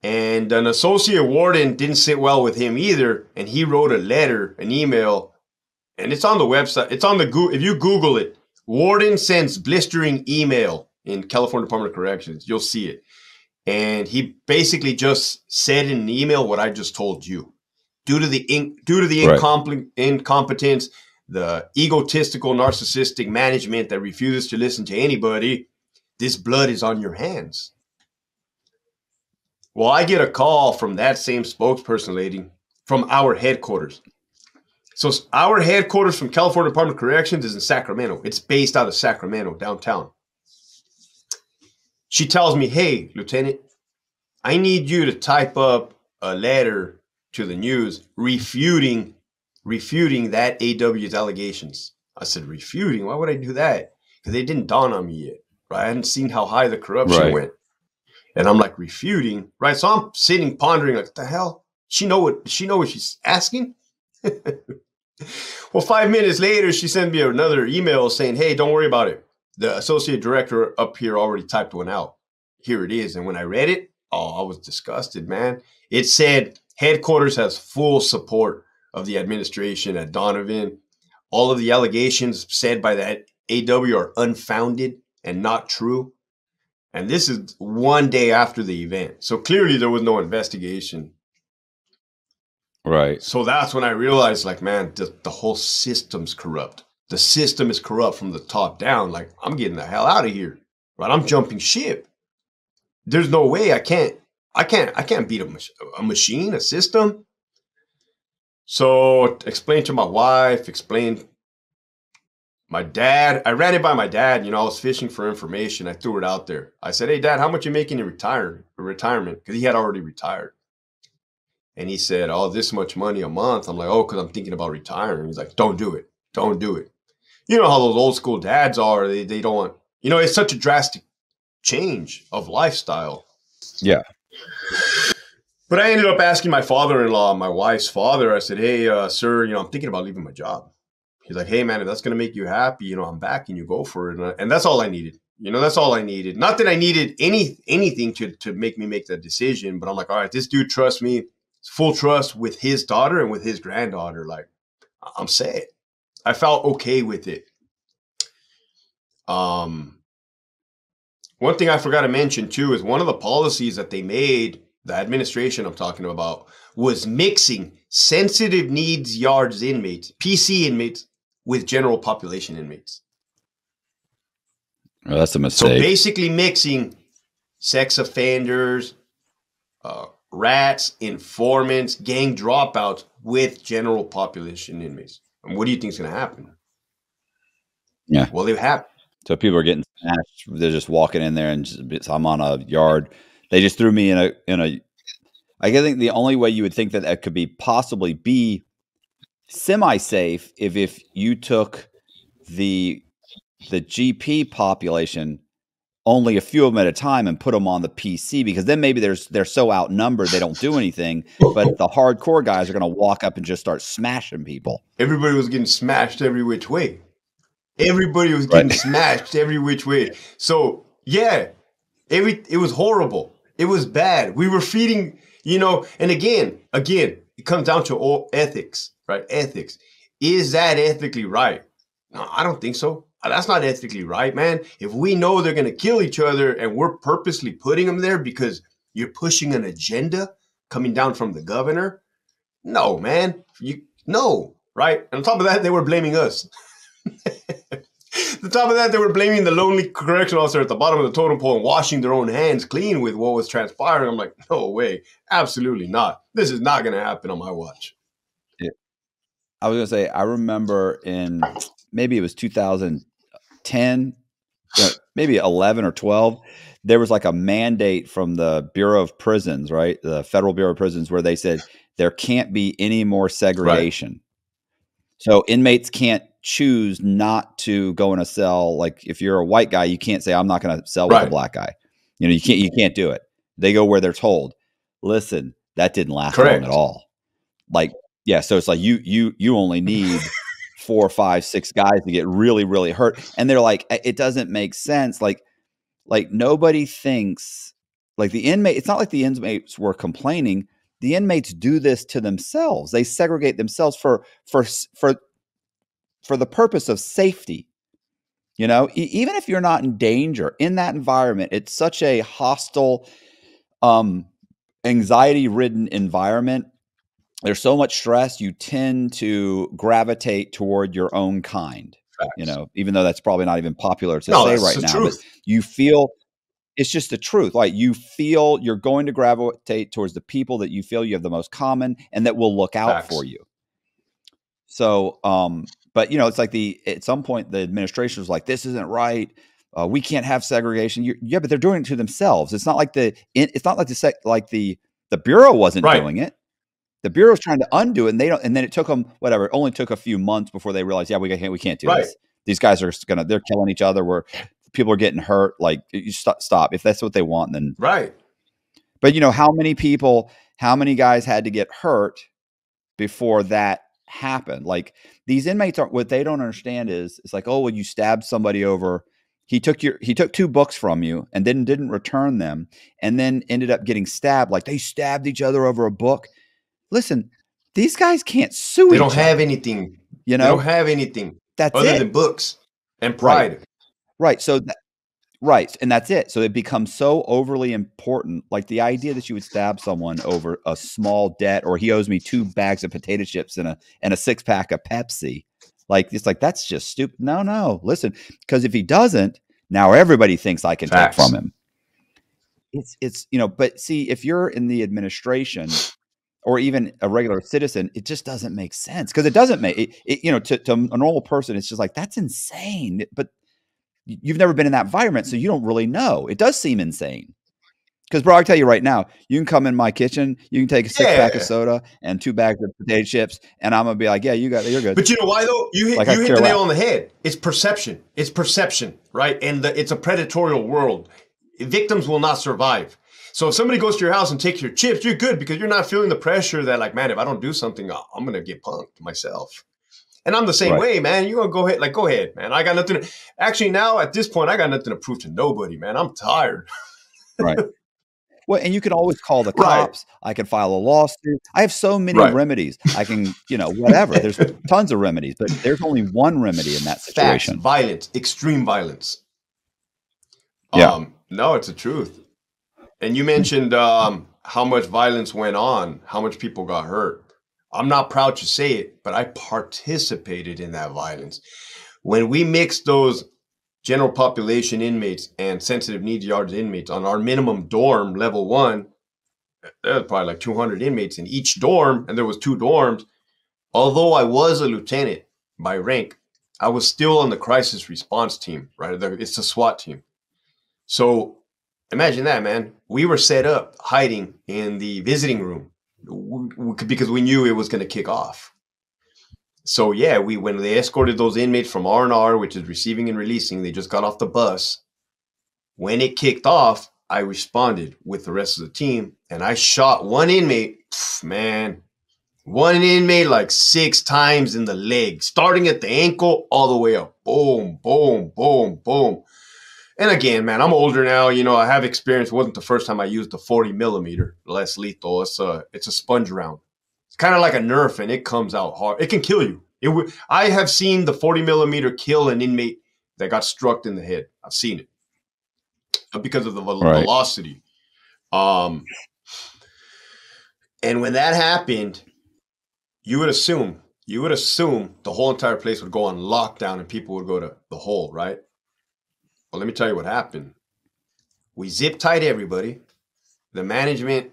And an associate warden didn't sit well with him either. And he wrote a letter, an email, and it's on the website. It's on the Google. If you Google it, warden sends blistering email in California Department of Corrections, you'll see it. and he basically just said in an email what I just told you. Due to the in, due to the right. incompetence, the egotistical, narcissistic management that refuses to listen to anybody, this blood is on your hands. Well, I get a call from that same spokesperson lady from our headquarters. So our headquarters from California Department of Corrections is in Sacramento. It's based out of Sacramento, downtown. She tells me, hey, Lieutenant, I need you to type up a letter to the news refuting refuting that AW's allegations. I said, refuting? Why would I do that? Because they didn't dawn on me yet. Right? I hadn't seen how high the corruption right. went. And I'm like, refuting, right? So I'm sitting pondering, like, the hell? She know what she know what she's asking? well, five minutes later, she sent me another email saying, Hey, don't worry about it the associate director up here already typed one out. Here it is. And when I read it, oh, I was disgusted, man. It said headquarters has full support of the administration at Donovan. All of the allegations said by that AW are unfounded and not true. And this is one day after the event. So clearly there was no investigation. Right. So that's when I realized, like, man, the, the whole system's corrupt the system is corrupt from the top down. Like, I'm getting the hell out of here. Right? I'm jumping ship. There's no way I can't. I can't. I can't beat a, mach- a machine, a system. So explain to my wife. Explain my dad. I ran it by my dad. You know, I was fishing for information. I threw it out there. I said, "Hey, Dad, how much you making in retire retirement?" Because he had already retired. And he said, "Oh, this much money a month." I'm like, "Oh, because I'm thinking about retiring." He's like, "Don't do it. Don't do it." you know how those old school dads are. They they don't. Want, you know, it's such a drastic change of lifestyle. Yeah. But I ended up asking my father-in-law, my wife's father. I said, "Hey, uh, sir, you know, I'm thinking about leaving my job." He's like, "Hey, man, if that's going to make you happy, you know, I'm back, and you. Go for it." And, and that's all I needed. You know, that's all I needed. Not that I needed any anything to to make me make that decision, but I'm like, all right, this dude trusts me. full trust with his daughter and with his granddaughter. Like, I'm set. I felt okay with it. Um, one thing I forgot to mention too is one of the policies that they made, the administration I'm talking about, was mixing sensitive needs yards inmates, PC inmates, with general population inmates. Oh, that's a mistake. So basically, mixing sex offenders, uh, rats, informants, gang dropouts with general population inmates. And what do you think is going to happen? Yeah. Well, they have. So people are getting smashed. They're just walking in there, and just, I'm on a yard. They just threw me in a in a. I think the only way you would think that that could be possibly be semi-safe if if you took the the GP population only a few of them at a time and put them on the PC because then maybe there's they're so outnumbered they don't do anything. But the hardcore guys are going to walk up and just start smashing people. Everybody was getting smashed every which way. Everybody was getting right. smashed every which way. So yeah, every it was horrible. It was bad. We were feeding, you know. And again, again, it comes down to all ethics, right? Ethics. Is that ethically right? No, I don't think so. Uh, that's not ethically right, man. If we know they're going to kill each other and we're purposely putting them there because you're pushing an agenda coming down from the governor, no, man. You no, right? And on top of that, they were blaming us. on top of that, they were blaming the lonely correction officer at the bottom of the totem pole and washing their own hands clean with what was transpiring. I'm like, no way, absolutely not. This is not going to happen on my watch. I was going to say, I remember in maybe it was 2010, maybe 11 or 12, there was like a mandate from the Bureau of Prisons, right? The Federal Bureau of Prisons, where they said there can't be any more segregation. Right. So inmates can't choose not to go in a cell. Like if you're a white guy, you can't say, I'm not going to cell with right. a black guy. You know, you can't, you can't do it. They go where they're told. Listen, that didn't last Correct. long at all. Like, yeah. So it's like you, you, you only need four, five, six guys to get really, really hurt. And they're like, it doesn't make sense. Like, like nobody thinks like the inmate. It's not like the inmates were complaining. The inmates do this to themselves. They segregate themselves for for for for the purpose of safety. You know, e- even if you're not in danger in that environment, it's such a hostile um, anxiety ridden environment, there's so much stress, you tend to gravitate toward your own kind. Facts. You know, even though that's probably not even popular to no, say right now, truth. but you feel it's just the truth. Like you feel you're going to gravitate towards the people that you feel you have the most common and that will look out Facts. for you. So, um, but you know, it's like the at some point the administration was like, "This isn't right. Uh, we can't have segregation." You're, yeah, but they're doing it to themselves. It's not like the it's not like the sec, like the the bureau wasn't right. doing it. The bureau's trying to undo it, and they don't. And then it took them whatever. It only took a few months before they realized, yeah, we can't we can't do right. this. These guys are gonna they're killing each other. We're people are getting hurt. Like you stop, stop. If that's what they want, then right. But you know how many people, how many guys had to get hurt before that happened? Like these inmates are what they don't understand is it's like oh well you stabbed somebody over. He took your he took two books from you and then didn't return them and then ended up getting stabbed. Like they stabbed each other over a book. Listen, these guys can't sue. They don't other. have anything. You know, they don't have anything. That's other it. than books and pride. Right. Right. So, right. And that's it. So it becomes so overly important. Like the idea that you would stab someone over a small debt or he owes me two bags of potato chips and a, and a six pack of Pepsi. Like, it's like, that's just stupid. No, no. Listen, because if he doesn't, now everybody thinks I can Facts. take from him. It's, it's, you know, but see, if you're in the administration, or even a regular citizen, it just doesn't make sense because it doesn't make it, it, you know, to, to a normal person, it's just like, that's insane. But you've never been in that environment, so you don't really know. It does seem insane. Because, bro, I tell you right now, you can come in my kitchen, you can take a six yeah. pack of soda and two bags of potato chips, and I'm gonna be like, "Yeah, you got, you're good." But you know why though? You hit, like, you hit the nail on the head. It's perception. It's perception, right? And the, it's a predatory world. Victims will not survive. So if somebody goes to your house and takes your chips, you're good because you're not feeling the pressure that, like, man, if I don't do something, I'm gonna get punked myself. And I'm the same right. way, man. You're gonna go ahead, like, go ahead, man. I got nothing. To, actually, now at this point, I got nothing to prove to nobody, man. I'm tired. right. Well, and you can always call the cops. Right. I can file a lawsuit. I have so many right. remedies. I can, you know, whatever. There's tons of remedies, but there's only one remedy in that situation. Facts, violence, extreme violence. Yeah. Um, no, it's the truth. And you mentioned um, how much violence went on, how much people got hurt. I'm not proud to say it, but I participated in that violence. When we mixed those general population inmates and sensitive needs yards inmates on our minimum dorm level one, there was probably like 200 inmates in each dorm, and there was two dorms. Although I was a lieutenant by rank, I was still on the crisis response team, right? It's a SWAT team. So imagine that, man. We were set up hiding in the visiting room because we knew it was going to kick off. So yeah, we when they escorted those inmates from R and R, which is receiving and releasing, they just got off the bus. When it kicked off, I responded with the rest of the team, and I shot one inmate. Man, one inmate like six times in the leg, starting at the ankle all the way up. Boom, boom, boom, boom. And again, man, I'm older now. You know, I have experience. It wasn't the first time I used the 40 millimeter, less lethal. It's a it's a sponge round. It's kind of like a Nerf, and it comes out hard. It can kill you. It w- I have seen the 40 millimeter kill an inmate that got struck in the head. I've seen it because of the right. velocity. Um, and when that happened, you would assume you would assume the whole entire place would go on lockdown and people would go to the hole, right? Well, let me tell you what happened. We zip tied everybody. The management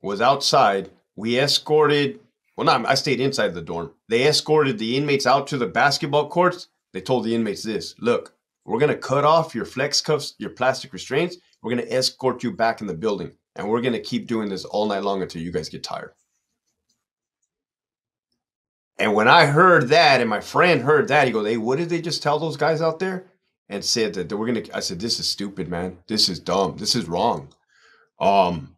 was outside. We escorted, well, not, I stayed inside the dorm. They escorted the inmates out to the basketball courts. They told the inmates this look, we're going to cut off your flex cuffs, your plastic restraints. We're going to escort you back in the building. And we're going to keep doing this all night long until you guys get tired. And when I heard that, and my friend heard that, he goes, Hey, what did they just tell those guys out there? And said that we're gonna. I said, "This is stupid, man. This is dumb. This is wrong." Um,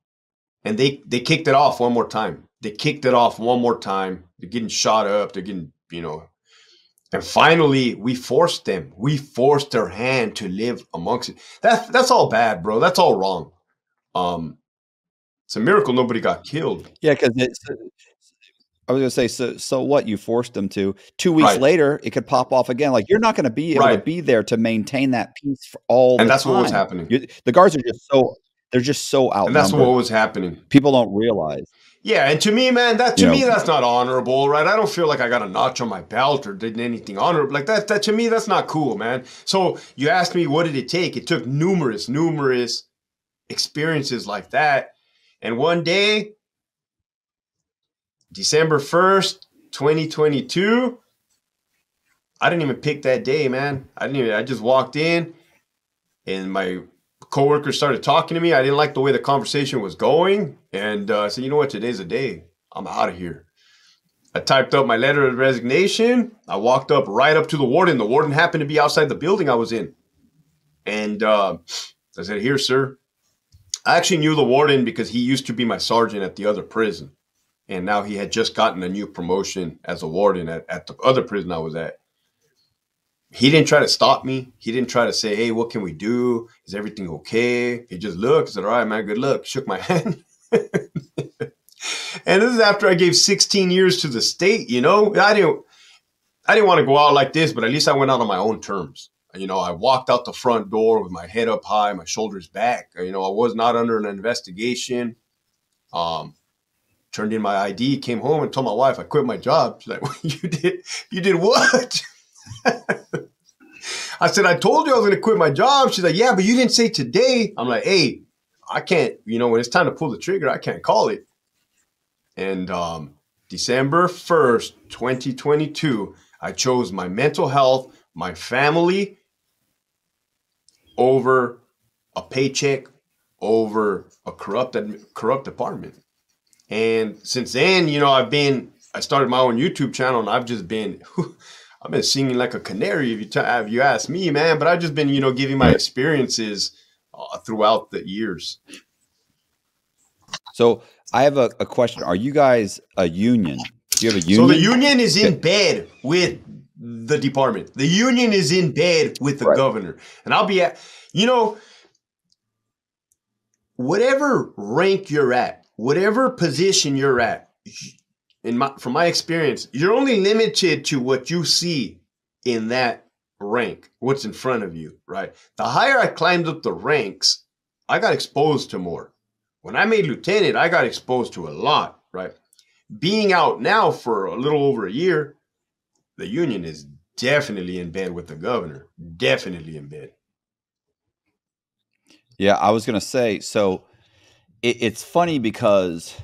and they they kicked it off one more time. They kicked it off one more time. They're getting shot up. They're getting, you know, and finally we forced them. We forced their hand to live amongst it. That's that's all bad, bro. That's all wrong. Um, it's a miracle nobody got killed. Yeah, because it's I was going to say, so so what? You forced them to. Two weeks right. later, it could pop off again. Like you're not going to be able right. to be there to maintain that peace for all. And that's time. what was happening. You're, the guards are just so they're just so out. And that's what was happening. People don't realize. Yeah, and to me, man, that to You me know- that's not honorable, right? I don't feel like I got a notch on my belt or did anything honorable. Like that, that to me, that's not cool, man. So you asked me what did it take? It took numerous, numerous experiences like that. And one day, December 1st, 2022, I didn't even pick that day, man. I didn't even I just walked in and my coworkers started talking to me. I didn't like the way the conversation was going, and uh, I said, "You know what? Today's the day. I'm out of here." I typed up my letter of resignation. I walked up right up to the warden. The warden happened to be outside the building I was in, and uh, I said, "Here, sir." I actually knew the warden because he used to be my sergeant at the other prison, and now he had just gotten a new promotion as a warden at, at the other prison I was at he didn't try to stop me. He didn't try to say, "Hey, what can we do? Is everything okay?" He just looked, said, "All right, man, good luck." Shook my hand. and this is after I gave 16 years to the state. You know, I didn't, I didn't want to go out like this, but at least I went out on my own terms. You know, I walked out the front door with my head up high, my shoulders back. You know, I was not under an investigation. Um, turned in my ID, came home, and told my wife I quit my job. She's like, "You did? You did what?" I said, I told you I was going to quit my job. She's like, yeah, but you didn't say today. I'm like, hey, I can't, you know, when it's time to pull the trigger, I can't call it. And um, December 1st, 2022, I chose my mental health, my family over a paycheck, over a corrupt, corrupt department. And since then, you know, I've been, I started my own YouTube channel and I've just been, I've been singing like a canary if you t- if you ask me, man. But I've just been, you know, giving my experiences uh, throughout the years. So I have a, a question. Are you guys a union? Do you have a union? So the union is in bed with the department. The union is in bed with the Right. governor, and I'll be at, you know, whatever rank you're at, whatever position you're at, in my from my experience, you're only limited to what you see in that rank, what's in front of you, right? The higher I climbed up the ranks, I got exposed to more. When I made lieutenant, I got exposed to a lot, right? Being out now for a little over a year, the union is definitely in bed with the governor. Definitely in bed. Yeah, I was gonna say. So it, it's funny because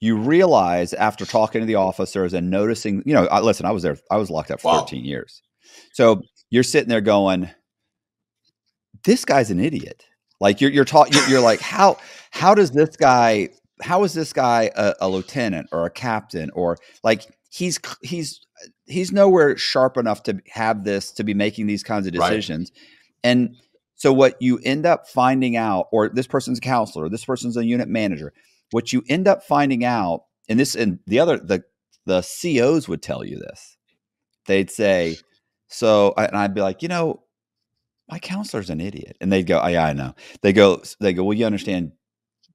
you realize after talking to the officers and noticing, you know, I, listen, I was there. I was locked up for Wow. 13 years. So you're sitting there going, "This guy's an idiot." Like you're you're talking. You're, you're like, how how does this guy? How is this guy a, a lieutenant or a captain or like he's he's he's nowhere sharp enough to have this to be making these kinds of Right. decisions and so what you end up finding out or this person's a counselor this person's a unit manager what you end up finding out and this and the other the the COs would tell you this. They'd say so and I'd be like you know my counselor's an idiot. And they'd go oh, yeah I know. They go they go well you understand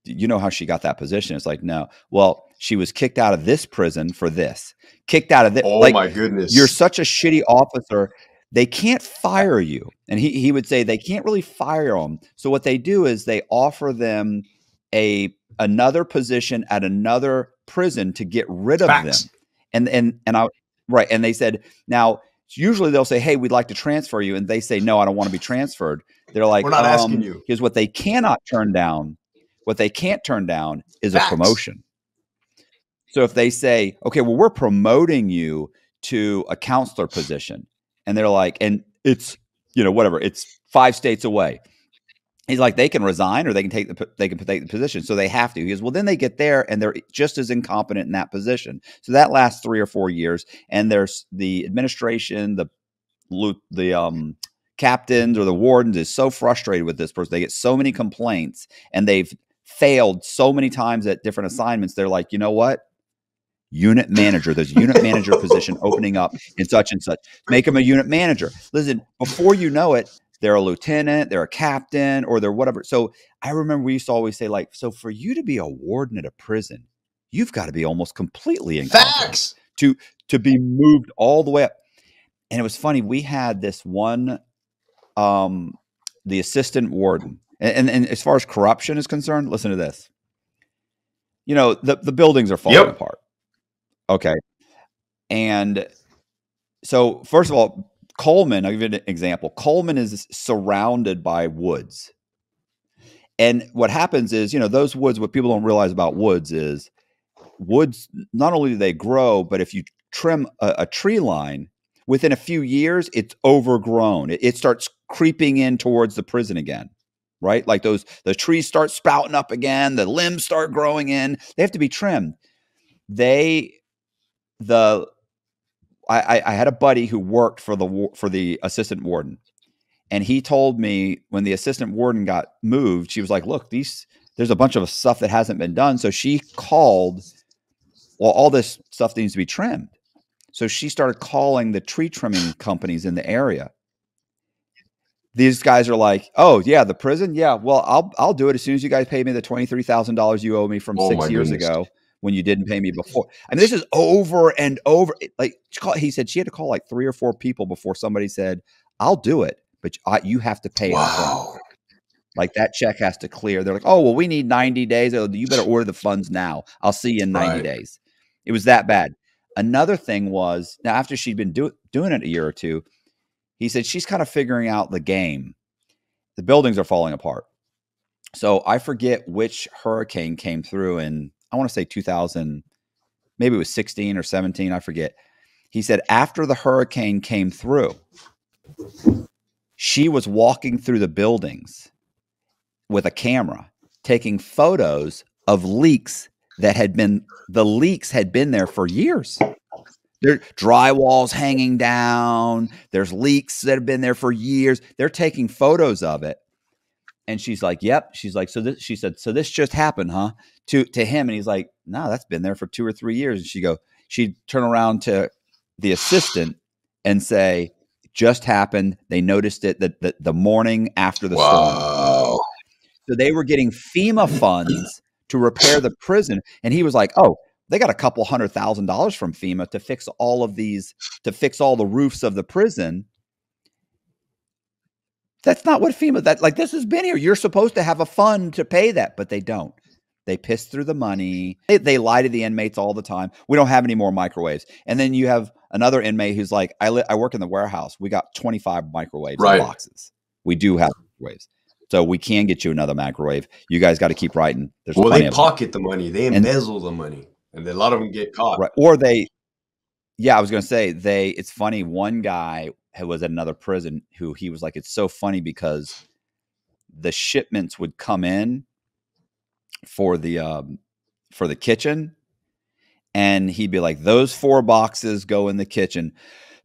you know how she got that position. It's like no. Well she was kicked out of this prison for this. Kicked out of this Oh like my goodness. you're such a shitty officer they can't fire you and he, he would say they can't really fire them so what they do is they offer them a another position at another prison to get rid of Facts. them and and and i right and they said now usually they'll say hey we'd like to transfer you and they say no i don't want to be transferred they're like We're not asking um, you. here's what they cannot turn down what they can't turn down is Facts. a promotion so if they say, okay, well, we're promoting you to a counselor position, and they're like, and it's, you know, whatever, it's five states away. He's like, they can resign or they can take the they can take the position, so they have to. He goes, well, then they get there and they're just as incompetent in that position. So that lasts three or four years, and there's the administration, the the um captains or the wardens is so frustrated with this person. They get so many complaints, and they've failed so many times at different assignments. They're like, you know what? Unit manager. There's a unit manager position opening up in such and such. Make them a unit manager. Listen, before you know it, they're a lieutenant, they're a captain, or they're whatever. So I remember we used to always say, like, so for you to be a warden at a prison, you've got to be almost completely in Facts. to to be moved all the way up. And it was funny. We had this one, um, the assistant warden. And, and, and as far as corruption is concerned, listen to this. You know, the, the buildings are falling yep. apart. Okay. And so, first of all, Coleman, I'll give you an example. Coleman is surrounded by woods. And what happens is, you know, those woods, what people don't realize about woods is woods, not only do they grow, but if you trim a, a tree line, within a few years, it's overgrown. It, it, starts creeping in towards the prison again, right? Like those, the trees start sprouting up again, the limbs start growing in. They have to be trimmed. They, the, I, I had a buddy who worked for the for the assistant warden, and he told me when the assistant warden got moved, she was like, "Look, these there's a bunch of stuff that hasn't been done." So she called, well, all this stuff needs to be trimmed. So she started calling the tree trimming companies in the area. These guys are like, "Oh yeah, the prison. Yeah, well, I'll I'll do it as soon as you guys pay me the twenty three thousand dollars you owe me from oh, six years goodness. ago when you didn't pay me before." I mean, this is over and over. Like he said, she had to call like three or four people before somebody said, "I'll do it, but I, you have to pay wow. Like that check has to clear. They're like, "Oh well, we need ninety days. Oh, you better order the funds now. I'll see you in ninety right. days." It was that bad. Another thing was now after she'd been do, doing it a year or two, he said she's kind of figuring out the game. The buildings are falling apart. So I forget which hurricane came through in I want to say 2000 maybe it was 16 or 17, I forget. He said after the hurricane came through, she was walking through the buildings with a camera taking photos of leaks that had been the leaks had been there for years. There drywalls hanging down. There's leaks that have been there for years. They're taking photos of it. And she's like, "Yep." She's like, "So this?" She said, "So this just happened, huh?" To to him, and he's like, "No, that's been there for two or three years." And she go, she'd turn around to the assistant and say, "Just happened. They noticed it the the, the morning after the wow. storm." So they were getting FEMA funds to repair the prison. And he was like, oh, they got a couple hundred thousand dollars from FEMA to fix all of these, to fix all the roofs of the prison. That's not what FEMA that like this has been here. You're supposed to have a fund to pay that, but they don't. They piss through the money. They, they lie to the inmates all the time. We don't have any more microwaves. And then you have another inmate who's like, I, li- I work in the warehouse. We got 25 microwaves right. boxes. We do have microwaves. So we can get you another microwave. You guys got to keep writing. There's well, they pocket the money. They embezzle and, the money, and a lot of them get caught. Right. Or they, yeah, I was going to say they. It's funny. One guy who was at another prison who he was like, it's so funny because the shipments would come in for the um, for the kitchen, and he'd be like, those four boxes go in the kitchen.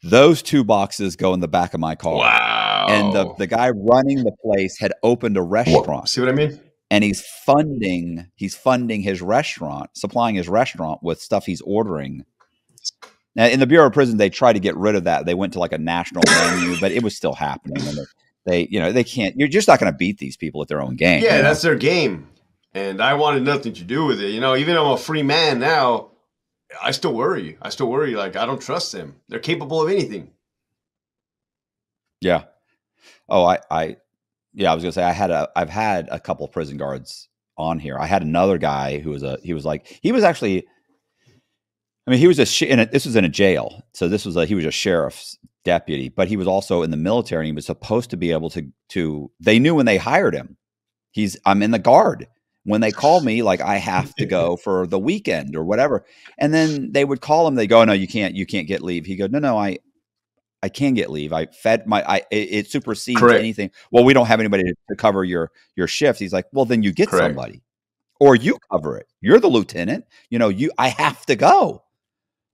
Those two boxes go in the back of my car. Wow. And the, the guy running the place had opened a restaurant. See what I mean? And he's funding he's funding his restaurant, supplying his restaurant with stuff he's ordering. Now, in the Bureau of Prisons, they tried to get rid of that. They went to like a national menu, but it was still happening. And they, you know, they can't. You're just not going to beat these people at their own game. Yeah, you know? that's their game. And I wanted nothing to do with it. You know, even though I'm a free man now, I still worry. I still worry. Like I don't trust them. They're capable of anything. Yeah. Oh, I, I, yeah, I was gonna say I had a, I've had a couple prison guards on here. I had another guy who was a, he was like, he was actually, I mean, he was a, sh- a this was in a jail, so this was a, he was a sheriff's deputy, but he was also in the military. and He was supposed to be able to, to. They knew when they hired him. He's, I'm in the guard when they call me like i have to go for the weekend or whatever. And then they would call him they go oh, no you can't you can't get leave. He goes no no i i can get leave. I fed my i it, it supersedes Correct. anything. Well we don't have anybody to, to, cover your your shift he's like well then you get Correct. somebody or you cover it. You're the lieutenant. You know you i have to go.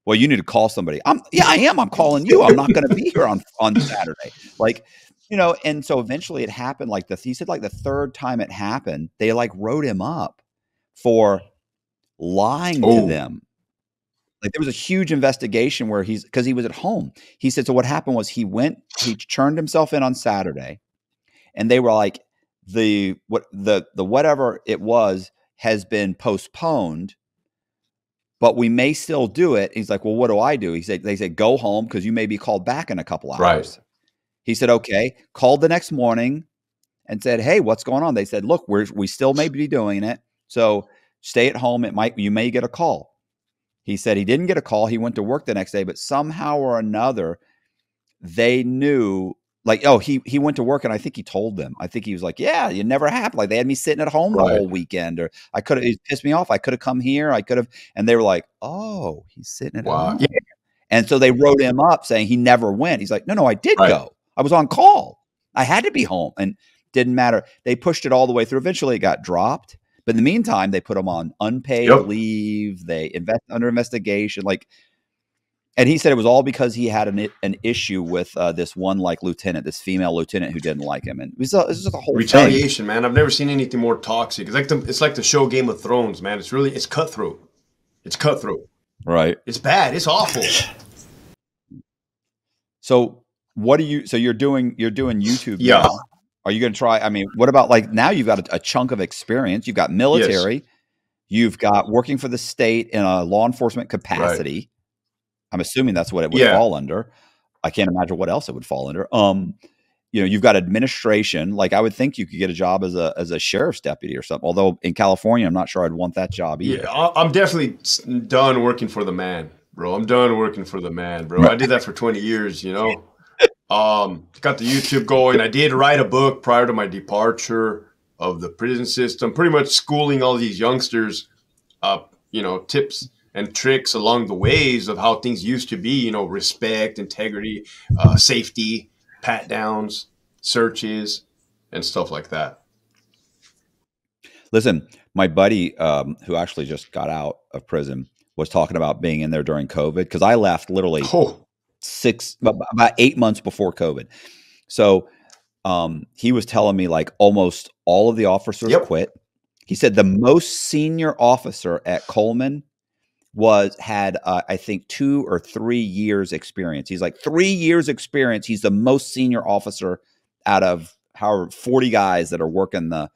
Well you need to call somebody. I'm yeah i am. I'm calling you. I'm not going to be here on on saturday. Like you know, and so eventually it happened like the he said like the third time it happened, they like wrote him up for lying oh. to them. Like there was a huge investigation where he's because he was at home. He said so what happened was he went, he turned himself in on Saturday, and they were like, the what the the whatever it was has been postponed but we may still do it. He's like, well, what do I do? He said, they said, go home because you may be called back in a couple of hours. Right. He said, okay. Called the next morning and said, "Hey, what's going on?" They said, "Look, we're we still may be doing it, so stay at home. It might you may get a call." He said he didn't get a call. He went to work the next day, but somehow or another, they knew. Like, oh, he he went to work, and I think he told them. I think he was like, "Yeah, it never happened. Like, they had me sitting at home right. the whole weekend, or I could have. It pissed me off. I could have come here. I could have." And they were like, "Oh, he's sitting at wow. home." Yeah. And so they wrote him up saying he never went. He's like, "No, no, I did right. go. I was on call. I had to be home, and didn't matter. They pushed it all the way through. Eventually, it got dropped." But in the meantime, they put him on unpaid yep. leave. They invest under investigation. Like, and he said it was all because he had an an issue with uh, this one like lieutenant, this female lieutenant who didn't like him, and it was, a, it was just a whole retaliation, thing. man. I've never seen anything more toxic. It's like the it's like the show Game of Thrones, man. It's really it's cutthroat. It's cutthroat. Right. It's bad. It's awful. So what do you? So you're doing you're doing YouTube. Yeah. Now. Are you going to try? I mean, what about like now you've got a, a chunk of experience. You've got military. Yes. You've got working for the state in a law enforcement capacity. Right. I'm assuming that's what it would yeah. fall under. I can't imagine what else it would fall under. Um, you know, you've got administration. Like I would think you could get a job as a as a sheriff's deputy or something. Although in California, I'm not sure I'd want that job either. Yeah, I'm definitely done working for the man, bro. I'm done working for the man, bro. Right. I did that for 20 years. You know, um, got the YouTube going. I did write a book prior to my departure of the prison system, pretty much schooling all these youngsters, uh, you know, tips and tricks along the ways of how things used to be, you know, respect, integrity, uh, safety, pat downs, searches, and stuff like that. Listen, my buddy um, who actually just got out of prison was talking about being in there during COVID because I left literally oh six about eight months before COVID. So um, he was telling me like almost all of the officers yep. quit. He said the most senior officer at Coleman was had uh, I think two or three years experience. He's like three years experience. He's the most senior officer out of however forty guys that are working the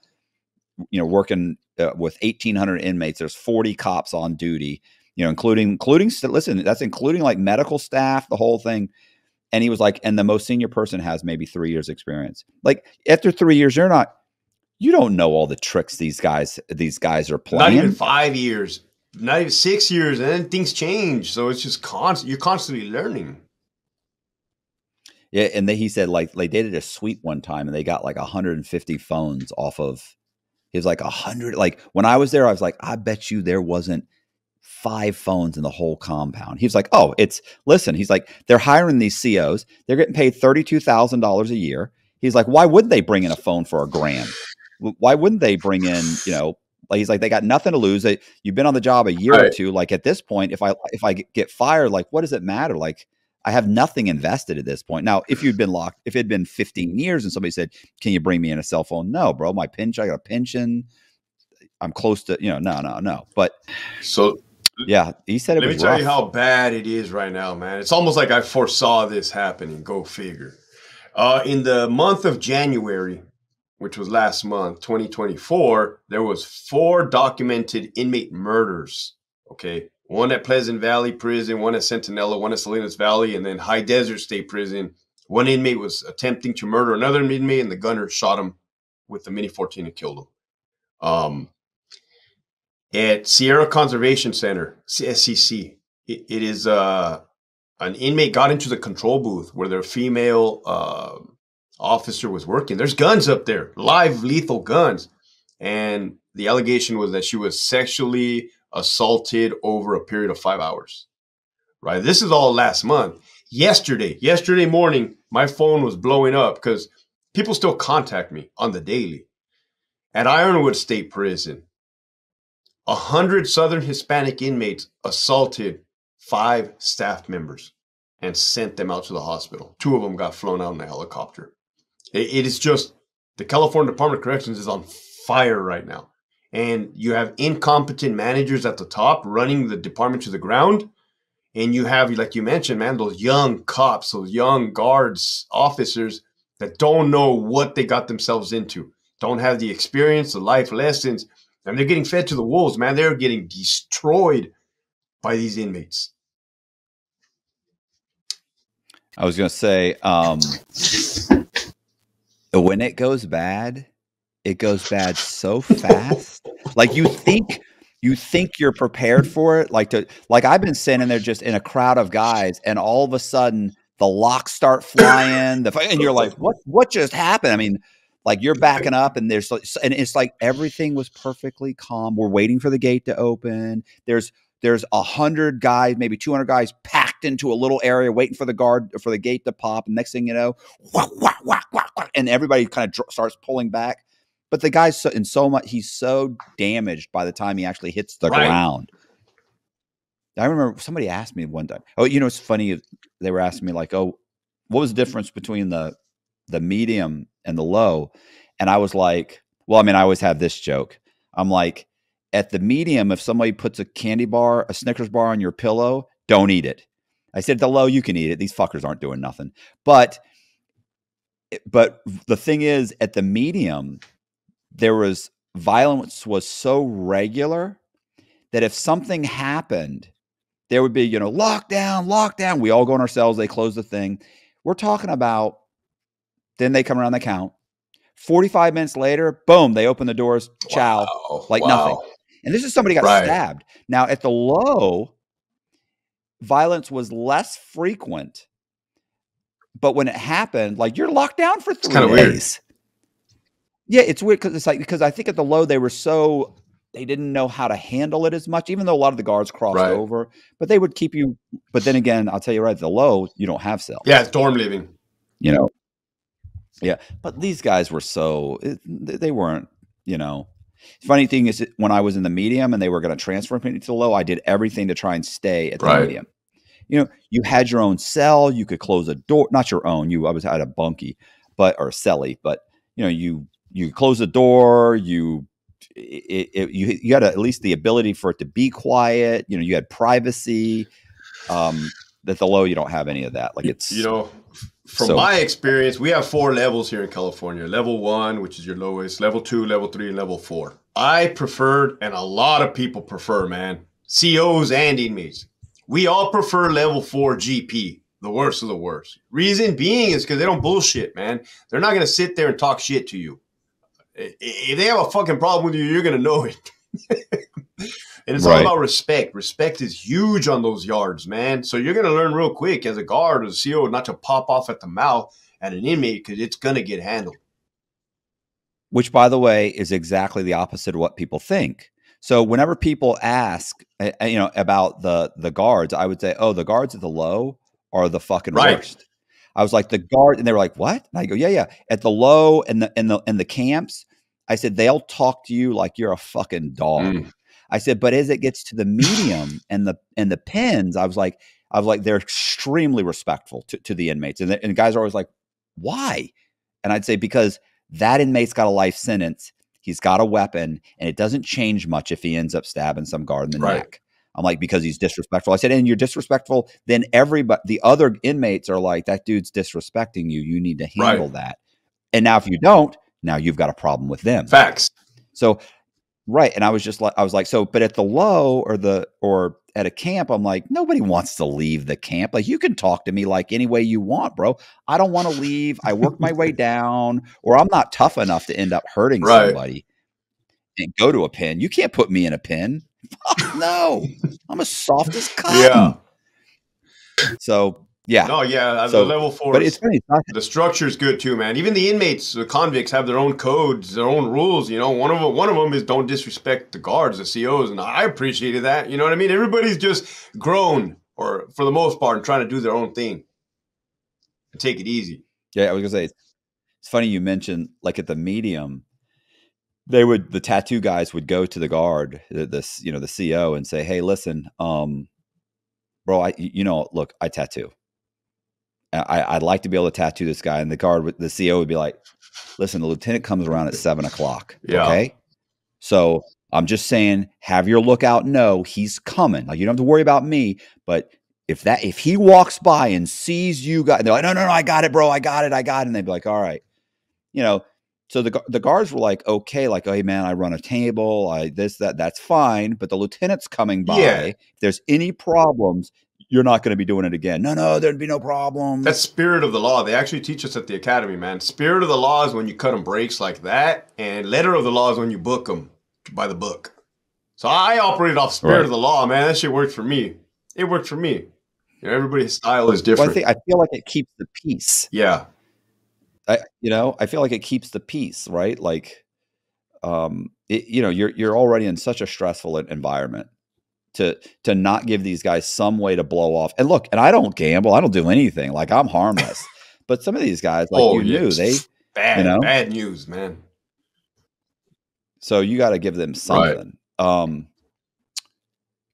you know working uh, with eighteen hundred inmates. There's forty cops on duty you know, including including listen, that's including like medical staff, the whole thing. And he was like, and the most senior person has maybe three years experience. Like after three years, you're not, you don't know all the tricks these guys these guys are playing. Not even five years, not even six years, and then things change. So it's just constant. You're constantly learning. Yeah, and then he said like they did a sweep one time, and they got like 150 phones off of. He was like a hundred. Like when I was there, I was like, I bet you there wasn't five phones in the whole compound. He was like, "Oh, it's listen." He's like, "They're hiring these COs. They're getting paid thirty-two thousand dollars a year." He's like, "Why wouldn't they bring in a phone for a grand? Why wouldn't they bring in, you know?" Like he's like, "They got nothing to lose. They, you've been on the job a year right. or two. Like at this point, if I if I get fired, like what does it matter? Like." I have nothing invested at this point. Now, if you'd been locked, if it had been 15 years and somebody said, Can you bring me in a cell phone? No, bro. My pinch, I got a pension. I'm close to, you know, no, no, no. But so yeah, he said it Let me tell rough. you how bad it is right now, man. It's almost like I foresaw this happening. Go figure. Uh, in the month of January, which was last month, 2024, there was four documented inmate murders. Okay, one at Pleasant Valley Prison, one at Centinela, one at Salinas Valley, and then High Desert State Prison. One inmate was attempting to murder another inmate, and the gunner shot him with the Mini 14 and killed him. Um, at Sierra Conservation Center, SCC. it, it is uh, an inmate got into the control booth where their female uh, officer was working. There's guns up there, live lethal guns, and the allegation was that she was sexually assaulted over a period of five hours. Right. This is all last month. Yesterday, yesterday morning, my phone was blowing up because people still contact me on the daily. At Ironwood State Prison, a hundred Southern Hispanic inmates assaulted five staff members and sent them out to the hospital. Two of them got flown out in a helicopter. it, it is just the California Department of Corrections is on fire right now. And you have incompetent managers at the top running the department to the ground. And you have, like you mentioned, man, those young cops, those young guards, officers that don't know what they got themselves into, don't have the experience, the life lessons, and they're getting fed to the wolves, man. They're getting destroyed by these inmates. I was going to say, um, when it goes bad, it goes bad so fast. like you think you think you're prepared for it. Like to like I've been sitting there just in a crowd of guys, and all of a sudden the locks start flying. The and you're like, what what just happened? I mean, like you're backing up, and there's and it's like everything was perfectly calm. We're waiting for the gate to open. There's there's a hundred guys, maybe 200 guys packed into a little area waiting for the guard for the gate to pop. And next thing you know, whack, whack, whack, and everybody kind of dr- starts pulling back. But the guy's so, in so much, he's so damaged by the time he actually hits the right. ground. I remember somebody asked me one time. Oh, you know, it's funny. They were asking me like, "Oh, what was the difference between the the medium and the low?" And I was like, "Well, I mean, I always have this joke. I'm like, at the medium, if somebody puts a candy bar, a Snickers bar on your pillow, don't eat it. I said the low, you can eat it. These fuckers aren't doing nothing. But eh, but the thing is, at the medium, there was violence was so regular that if something happened, there would be, you know, lockdown, lockdown. We all go in our cells, they close the thing. We're talking about then they come around the count. 45 minutes later, boom, they open the doors, chow, wow. like wow. nothing. And this is somebody got right. stabbed. Now at the low, violence was less frequent, but when it happened, like you're locked down for three days. Weird. Yeah, it's weird because it's like because I think at the low they were so they didn't know how to handle it as much, even though a lot of the guards crossed right. over. But they would keep you. But then again, I'll tell you right, the low you don't have cells. Yeah, it's dorm living. You know. Yeah, but these guys were so they weren't. You know, Funny thing is, when I was in the medium and they were going to transfer me to the low, I did everything to try and stay at the right. medium. You know, you had your own cell. You could close a door, not your own. You I was at a bunkie, but or a celly, but you know, you you close the door. You it, it, you you had a, at least the ability for it to be quiet. You know, you had privacy. Um, that the low, you don't have any of that. Like it's you know, from so, my experience, we have four levels here in California. Level one, which is your lowest, level two, level three, and level four. I preferred, and a lot of people prefer, man, COs and inmates. We all prefer level four GP, the worst of the worst. Reason being is because they don't bullshit, man. They're not going to sit there and talk shit to you. If they have a fucking problem with you, you're going to know it. And it's right. all about respect. Respect is huge on those yards, man. So you're going to learn real quick as a guard or a CO not to pop off at the mouth at an inmate because it's going to get handled. Which, by the way, is exactly the opposite of what people think. So whenever people ask, eh, eh, you know, about the the guards, I would say, "Oh, the guards at the low are the fucking right. worst." I was like, "The guard," and they were like, "What?" And I go, "Yeah, yeah." At the low and the and the and the camps, I said they'll talk to you like you're a fucking dog. Mm. I said, but as it gets to the medium and the and the pins, I was like, I was like, they're extremely respectful to, to the inmates, and the, and guys are always like, why? And I'd say because that inmate's got a life sentence, he's got a weapon, and it doesn't change much if he ends up stabbing some guard in the right. neck. I'm like, because he's disrespectful. I said, and you're disrespectful, then everybody, the other inmates are like, that dude's disrespecting you. You need to handle right. that. And now if you don't, now you've got a problem with them. Facts. So Right. And I was just like, I was like, so, but at the low or the, or at a camp, I'm like, nobody wants to leave the camp. Like, you can talk to me like any way you want, bro. I don't want to leave. I work my way down, or I'm not tough enough to end up hurting right. somebody and go to a pin. You can't put me in a pin. no, I'm as soft as cotton. Yeah. So yeah. Oh yeah. So, the level four. But it's funny. The structure is good too, man. Even the inmates, the convicts have their own codes, their own rules. You know, one of them, one of them is don't disrespect the guards, the COs, and I appreciated that. You know what I mean? Everybody's just grown, or for the most part, and trying to do their own thing and take it easy. Yeah, I was gonna say it's funny you mentioned like at the medium, they would the tattoo guys would go to the guard, this you know the CO, and say, "Hey, listen, um, bro, I you know, look, I tattoo." I, would like to be able to tattoo this guy. And the guard, with the CO would be like, listen, the lieutenant comes around at seven o'clock. Yeah. Okay. So I'm just saying, have your lookout know he's coming. Like you don't have to worry about me, but if that if he walks by and sees you guys, they're like, no, no, no, I got it, bro, I got it, I got it. And they'd be like, all right, you know. So the the guards were like, okay, like, oh, hey man, I run a table, I this that, that's fine. But the lieutenant's coming by. Yeah. If there's any problems, you're not going to be doing it again. No, no, there'd be no problem. That's spirit of the law. They actually teach us at the academy, man. Spirit of the law is when you cut them breaks like that, and letter of the law is when you book them by the book. So I operate off spirit right. of the law, man. That shit worked for me. It worked for me. You know, everybody's style is different. Well, I, think, I feel like it keeps the peace. Yeah. I, you know, I feel like it keeps the peace, right? Like, um, it, you know, you're you're already in such a stressful environment to to not give these guys some way to blow off. And look, and I don't gamble, I don't do anything. Like I'm harmless. but some of these guys, like oh, you yes. knew, they bad, you know, bad news, man. So you got to give them something. Right. Um,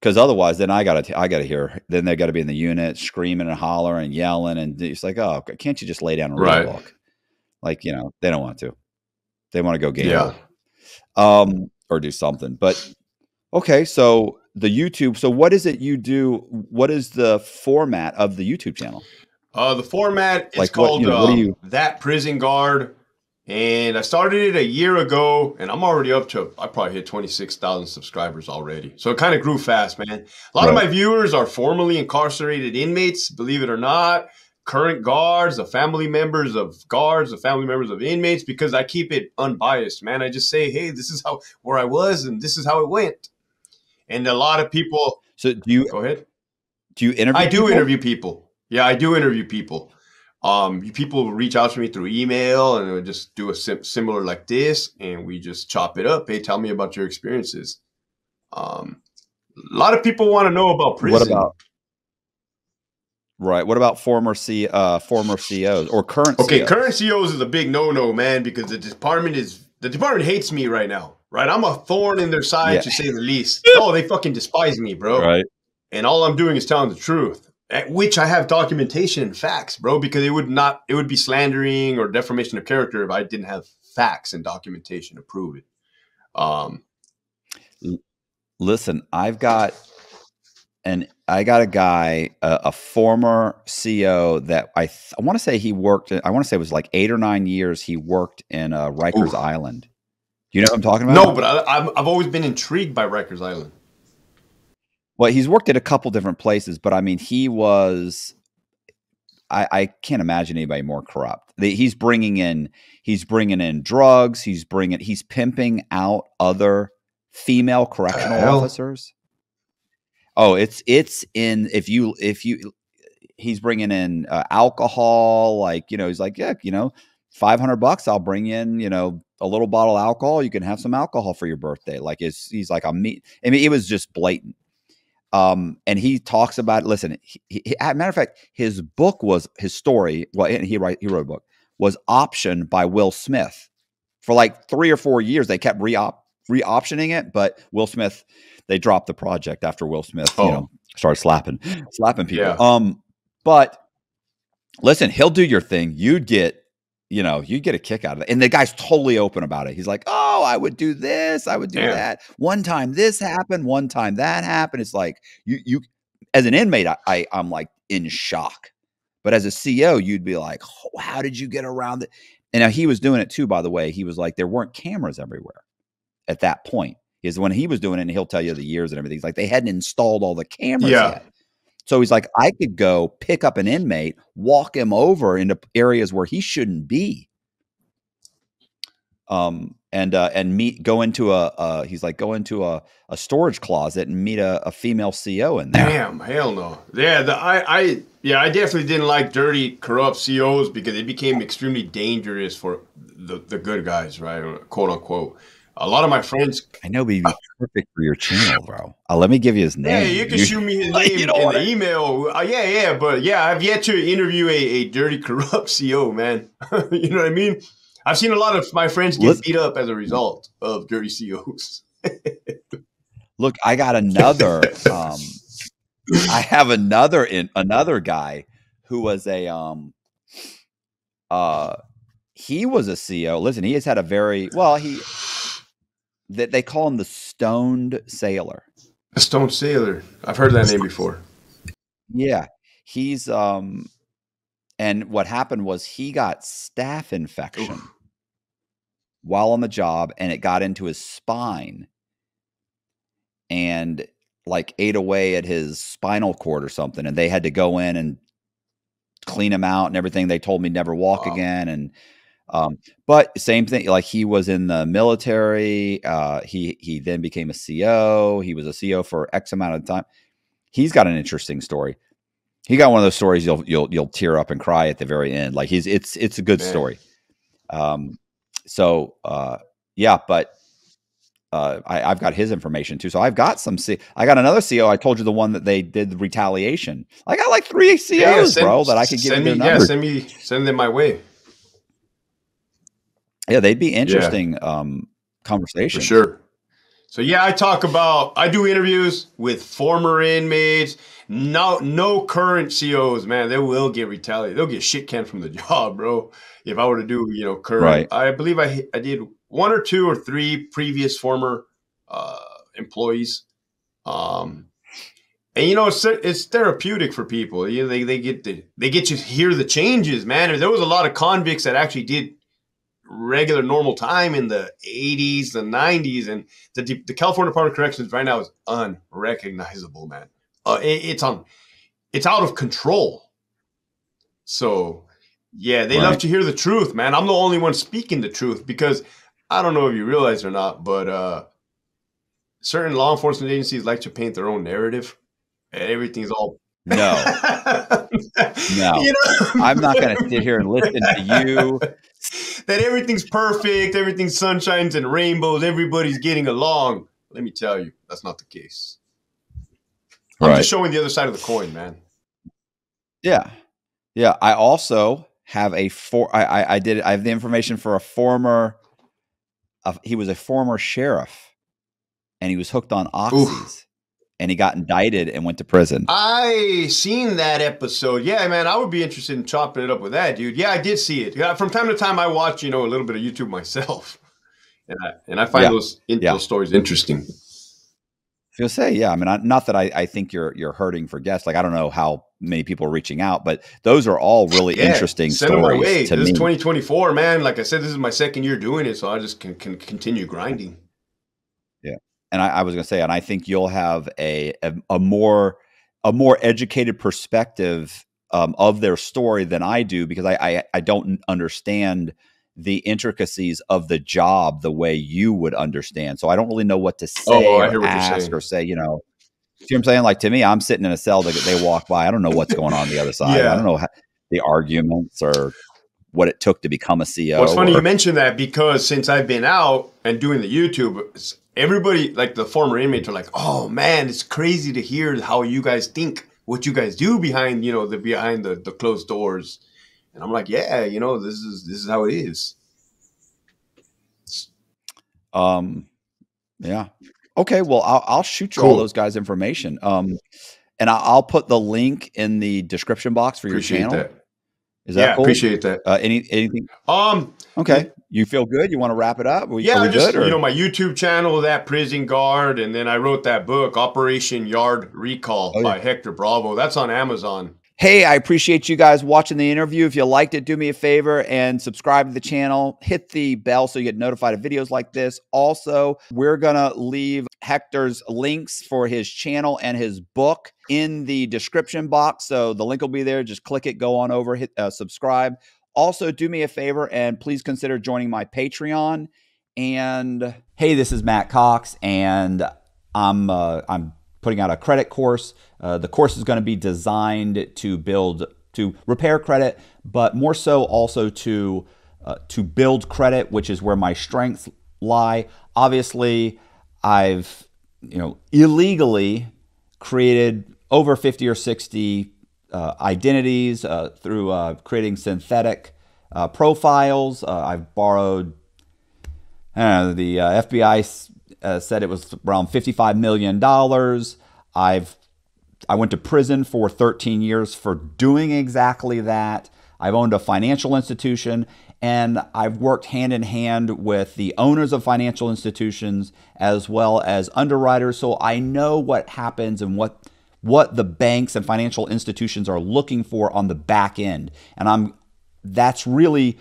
because otherwise, then I gotta I gotta hear. Then they got to be in the unit screaming and hollering and yelling, and it's like, oh, can't you just lay down and right. book? Like you know, they don't want to. They want to go gamble, yeah. um, or do something. But okay, so the YouTube. So what is it you do? What is the format of the YouTube channel? Uh, the format is like called what, you know, um, you... that prison guard, and I started it a year ago, and I'm already up to I probably hit twenty six thousand subscribers already. So it kind of grew fast, man. A lot right. of my viewers are formerly incarcerated inmates, believe it or not. Current guards, the family members of guards, the family members of inmates, because I keep it unbiased, man. I just say, hey, this is how where I was, and this is how it went and a lot of people. So do you go ahead? Do you interview? I do people? interview people. Yeah, I do interview people. Um, people reach out to me through email and just do a sim- similar like this, and we just chop it up. Hey, tell me about your experiences. Um, a lot of people want to know about prison. What about? Right. What about former C uh former COs or current? Okay, COs? current CEOs is a big no no, man, because the department is the department hates me right now right? I'm a thorn in their side yeah. to say the least. oh, they fucking despise me, bro. Right. And all I'm doing is telling the truth, at which I have documentation and facts, bro, because it would not, it would be slandering or defamation of character if I didn't have facts and documentation to prove it. Um, listen, I've got and I got a guy, a, a former CEO that I th- I want to say he worked. I want to say it was like eight or nine years. He worked in uh, Rikers Ooh. Island, you know what I'm talking about? No, but I, have I've always been intrigued by Rikers Island. Well, he's worked at a couple different places, but I mean, he was. I, I can't imagine anybody more corrupt. He's bringing in he's bringing in drugs. He's bringing he's pimping out other female correctional officers. Oh, it's it's in if you if you he's bringing in uh, alcohol like you know he's like yeah you know 500 bucks i'll bring in you know a little bottle of alcohol you can have some alcohol for your birthday like it's, he's like i'm meat i mean it was just blatant um and he talks about listen he, he, as a matter of fact his book was his story well he write he wrote a book was optioned by will smith for like three or four years they kept re-op re-optioning it but will smith they dropped the project after will smith oh. you know started slapping slapping people yeah. um but listen he'll do your thing you'd get you know, you get a kick out of it. And the guy's totally open about it. He's like, oh, I would do this, I would do that. One time this happened, one time that happened. It's like you you as an inmate, I, I I'm like in shock. But as a CEO, you'd be like, oh, how did you get around it? And now he was doing it too, by the way. He was like, there weren't cameras everywhere at that point. Is when he was doing it, and he'll tell you the years and everything. He's like, they hadn't installed all the cameras yeah. yet. So he's like, I could go pick up an inmate, walk him over into areas where he shouldn't be. Um, and uh, and meet go into a uh, he's like go into a, a storage closet and meet a, a female CO in there. Damn, hell no. Yeah, the, I I yeah I definitely didn't like dirty corrupt COs because they became extremely dangerous for the the good guys, right? Quote unquote a lot of my friends. I know, but he'd be perfect for your channel, bro. Uh, let me give you his name. Yeah, you can shoot me his name you know in the email. Uh, yeah, yeah, but yeah, I've yet to interview a, a dirty, corrupt CEO, man. you know what I mean? I've seen a lot of my friends get beat up as a result of dirty CEOs. Look, I got another. Um, I have another in another guy who was a um uh he was a CEO. Listen, he has had a very well. He that they call him the stoned sailor. A stoned sailor. I've heard that name before. Yeah. He's um and what happened was he got staph infection Oof. while on the job and it got into his spine. And like ate away at his spinal cord or something, and they had to go in and clean him out and everything. They told me never walk wow. again, and um, but same thing. Like he was in the military. Uh, he he then became a CO. He was a CO for X amount of time. He's got an interesting story. He got one of those stories you'll you'll you'll tear up and cry at the very end. Like he's it's it's a good Man. story. Um, so uh, yeah, but uh, I, I've got his information too. So I've got some. C- I got another CO. I told you the one that they did the retaliation. I got like three COs, yeah, send, bro, that I could give me. Yeah, send me send them my way. Yeah, they'd be interesting yeah. um, for sure. So yeah, I talk about. I do interviews with former inmates. No, no current COs, man. They will get retaliated. They'll get shit canned from the job, bro. If I were to do, you know, current. Right. I believe I I did one or two or three previous former uh, employees. Um, and you know it's it's therapeutic for people. You know, they they get to they get to hear the changes, man. There was a lot of convicts that actually did regular normal time in the 80s, the 90s, and the the California Department of Corrections right now is unrecognizable, man. Uh, it, it's on, it's out of control. So, yeah, they right. love to hear the truth, man. I'm the only one speaking the truth because I don't know if you realize or not, but uh, certain law enforcement agencies like to paint their own narrative, and everything's all no, no. You know? I'm not going to sit here and listen to you. That everything's perfect, everything's sunshines and rainbows, everybody's getting along. Let me tell you, that's not the case. I'm right. just showing the other side of the coin, man. Yeah, yeah. I also have a for. I, I, I did. I have the information for a former a, he was a former sheriff and he was hooked on oxys Oof. And he got indicted and went to prison. I seen that episode. Yeah, man, I would be interested in chopping it up with that dude. Yeah, I did see it. Yeah, from time to time, I watch you know a little bit of YouTube myself, and I, and I find yeah. those in, yeah. those stories interesting. You'll say, yeah. I mean, I, not that I, I think you're you're hurting for guests. Like I don't know how many people are reaching out, but those are all really yeah, interesting send stories. Them my way. To this me. is 2024, man. Like I said, this is my second year doing it, so I just can, can continue grinding. And I, I was gonna say, and I think you'll have a a, a more a more educated perspective um, of their story than I do because I, I, I don't understand the intricacies of the job the way you would understand. So I don't really know what to say oh, or ask or say, you know, See what I'm saying? Like to me, I'm sitting in a cell. They, they walk by. I don't know what's going on, on the other side. Yeah. I don't know how, the arguments or what it took to become a CEO. Well, it's funny or, you mentioned that because since I've been out and doing the YouTube, everybody like the former inmates are like, "Oh man, it's crazy to hear how you guys think, what you guys do behind you know the behind the, the closed doors." And I'm like, "Yeah, you know, this is this is how it is." Um, yeah, Okay, well, I'll, I'll shoot you cool. all those guys' information. Um, and I'll put the link in the description box for appreciate your channel. That. Is that yeah, cool? appreciate that. Uh, any anything? Um, okay. You feel good? You want to wrap it up? We, yeah, we just good, you know my YouTube channel, that prison guard, and then I wrote that book, Operation Yard Recall oh, by. Hector Bravo. That's on Amazon. Hey, I appreciate you guys watching the interview. If you liked it, do me a favor and subscribe to the channel. Hit the bell so you get notified of videos like this. Also, we're going to leave Hector's links for his channel and his book in the description box. So the link will be there. Just click it, go on over, hit uh, subscribe. Also, do me a favor and please consider joining my Patreon. And hey, this is Matt Cox, and I'm uh, I'm putting out a credit course. Uh, the course is going to be designed to build to repair credit, but more so also to uh, to build credit, which is where my strengths lie. Obviously, I've you know illegally created over 50 or 60 uh, identities uh, through uh, creating synthetic uh, profiles. I've borrowed know, the FBI uh, said it was around $55 million. I've I went to prison for 13 years for doing exactly that. I've owned a financial institution and I've worked hand in hand with the owners of financial institutions as well as underwriters so I know what happens and what what the banks and financial institutions are looking for on the back end. And I'm that's really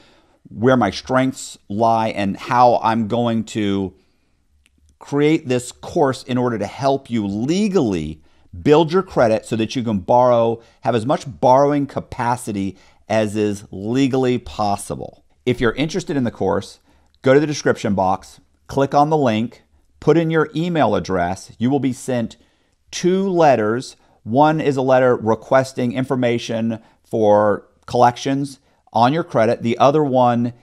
where my strengths lie and how I'm going to create this course in order to help you legally build your credit so that you can borrow, have as much borrowing capacity as is legally possible. If you're interested in the course, go to the description box, click on the link, put in your email address. You will be sent two letters. One is a letter requesting information for collections on your credit, the other one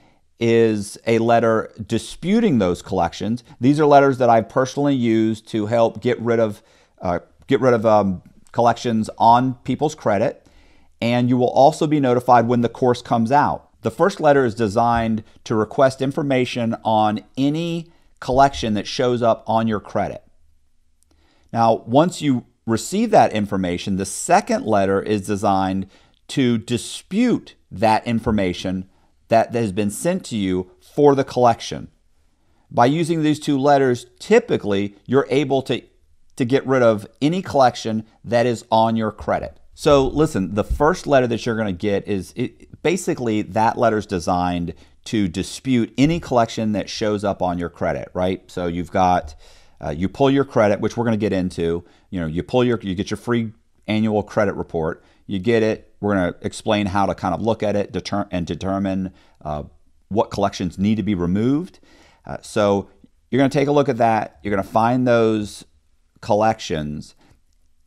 is a letter disputing those collections. These are letters that I've personally used to help get rid of uh, get rid of um, collections on people's credit, and you will also be notified when the course comes out. The first letter is designed to request information on any collection that shows up on your credit. Now, once you receive that information, the second letter is designed to dispute that information that has been sent to you for the collection. By using these two letters, typically you're able to to get rid of any collection that is on your credit. So listen, the first letter that you're going to get is it, basically that letter is designed to dispute any collection that shows up on your credit, right? So you've got uh, you pull your credit, which we're going to get into. You know, you pull your you get your free annual credit report. You get it. We're going to explain how to kind of look at it deter- and determine uh, what collections need to be removed. Uh, so you're going to take a look at that. You're going to find those collections,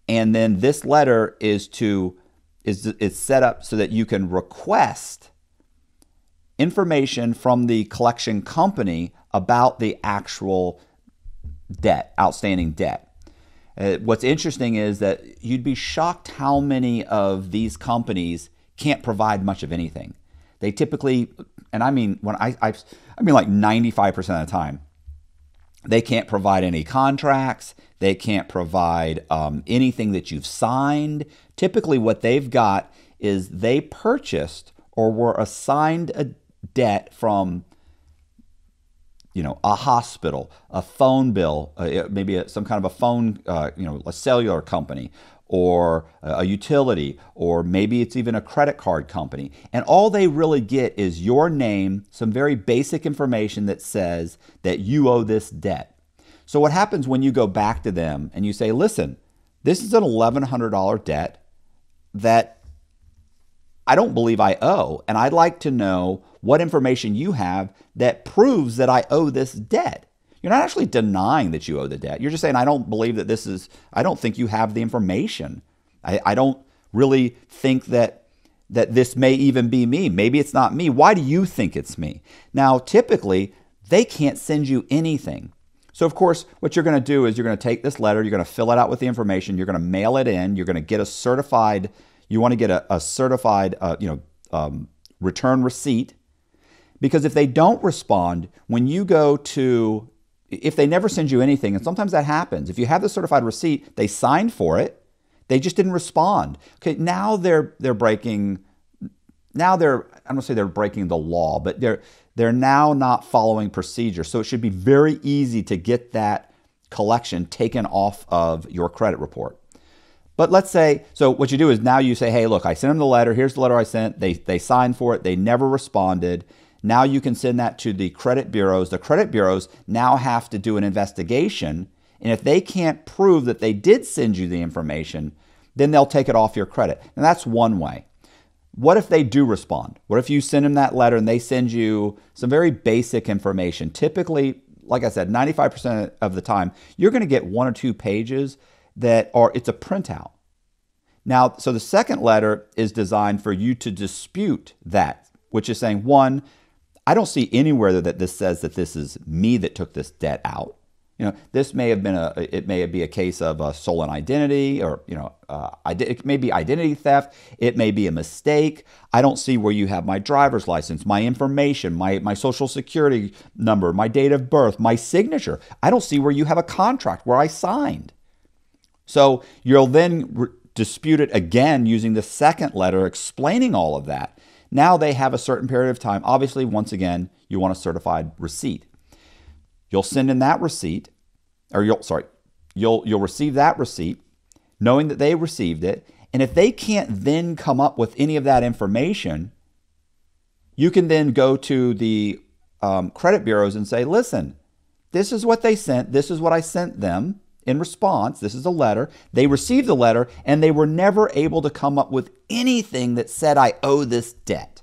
and then this letter is to is is set up so that you can request information from the collection company about the actual debt, outstanding debt. Uh, what's interesting is that you'd be shocked how many of these companies can't provide much of anything. They typically, and I mean when I I, I mean like 95% of the time, they can't provide any contracts. They can't provide um, anything that you've signed. Typically, what they've got is they purchased or were assigned a debt from you know a hospital a phone bill uh, maybe a, some kind of a phone uh, you know a cellular company or a utility or maybe it's even a credit card company. And all they really get is your name some very basic information that says that you owe this debt. So what happens when you go back to them and you say listen this is an $1100 debt that I don't believe I owe, and I'd like to know what information you have that proves that I owe this debt. You're not actually denying that you owe the debt. You're just saying, I don't believe that this is, I don't think you have the information. I, I don't really think that that this may even be me. Maybe it's not me. Why do you think it's me? Now, typically, they can't send you anything. So, of course, what you're going to do is you're going to take this letter, you're going to fill it out with the information, you're going to mail it in, you're going to get a certified you want to get a, a certified, uh, you know, um, return receipt, because if they don't respond, when you go to, if they never send you anything, and sometimes that happens, if you have the certified receipt, they signed for it, they just didn't respond. Okay, now they're they're breaking. Now they're I don't say they're breaking the law, but they're they're now not following procedure. So it should be very easy to get that collection taken off of your credit report. But let's say, so what you do is now you say, hey, look, I sent them the letter. Here's the letter I sent. They, they signed for it. They never responded. Now you can send that to the credit bureaus. The credit bureaus now have to do an investigation. And if they can't prove that they did send you the information, then they'll take it off your credit. And that's one way. What if they do respond? What if you send them that letter and they send you some very basic information? Typically, like I said, 95% of the time, you're going to get one or two pages that are it's a printout. Now, so the second letter is designed for you to dispute that, which is saying, one, I don't see anywhere that this says that this is me that took this debt out. You know, this may have been a, it may be a case of a stolen identity or, you know, uh, it may be identity theft. It may be a mistake. I don't see where you have my driver's license, my information, my, my social security number, my date of birth, my signature. I don't see where you have a contract where I signed. So you'll then re- dispute it again using the second letter explaining all of that. Now they have a certain period of time. Obviously, once again, you want a certified receipt. You'll send in that receipt, or you'll sorry, you'll you'll receive that receipt, knowing that they received it. And if they can't then come up with any of that information, you can then go to the um, credit bureaus and say, listen, this is what they sent, this is what I sent them in response. This is a letter. They received the letter and they were never able to come up with anything that said, I owe this debt.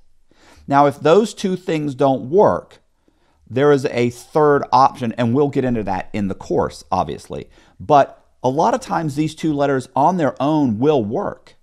Now, if those two things don't work, there is a third option, and we'll get into that in the course, obviously. But a lot of times, these two letters on their own will work.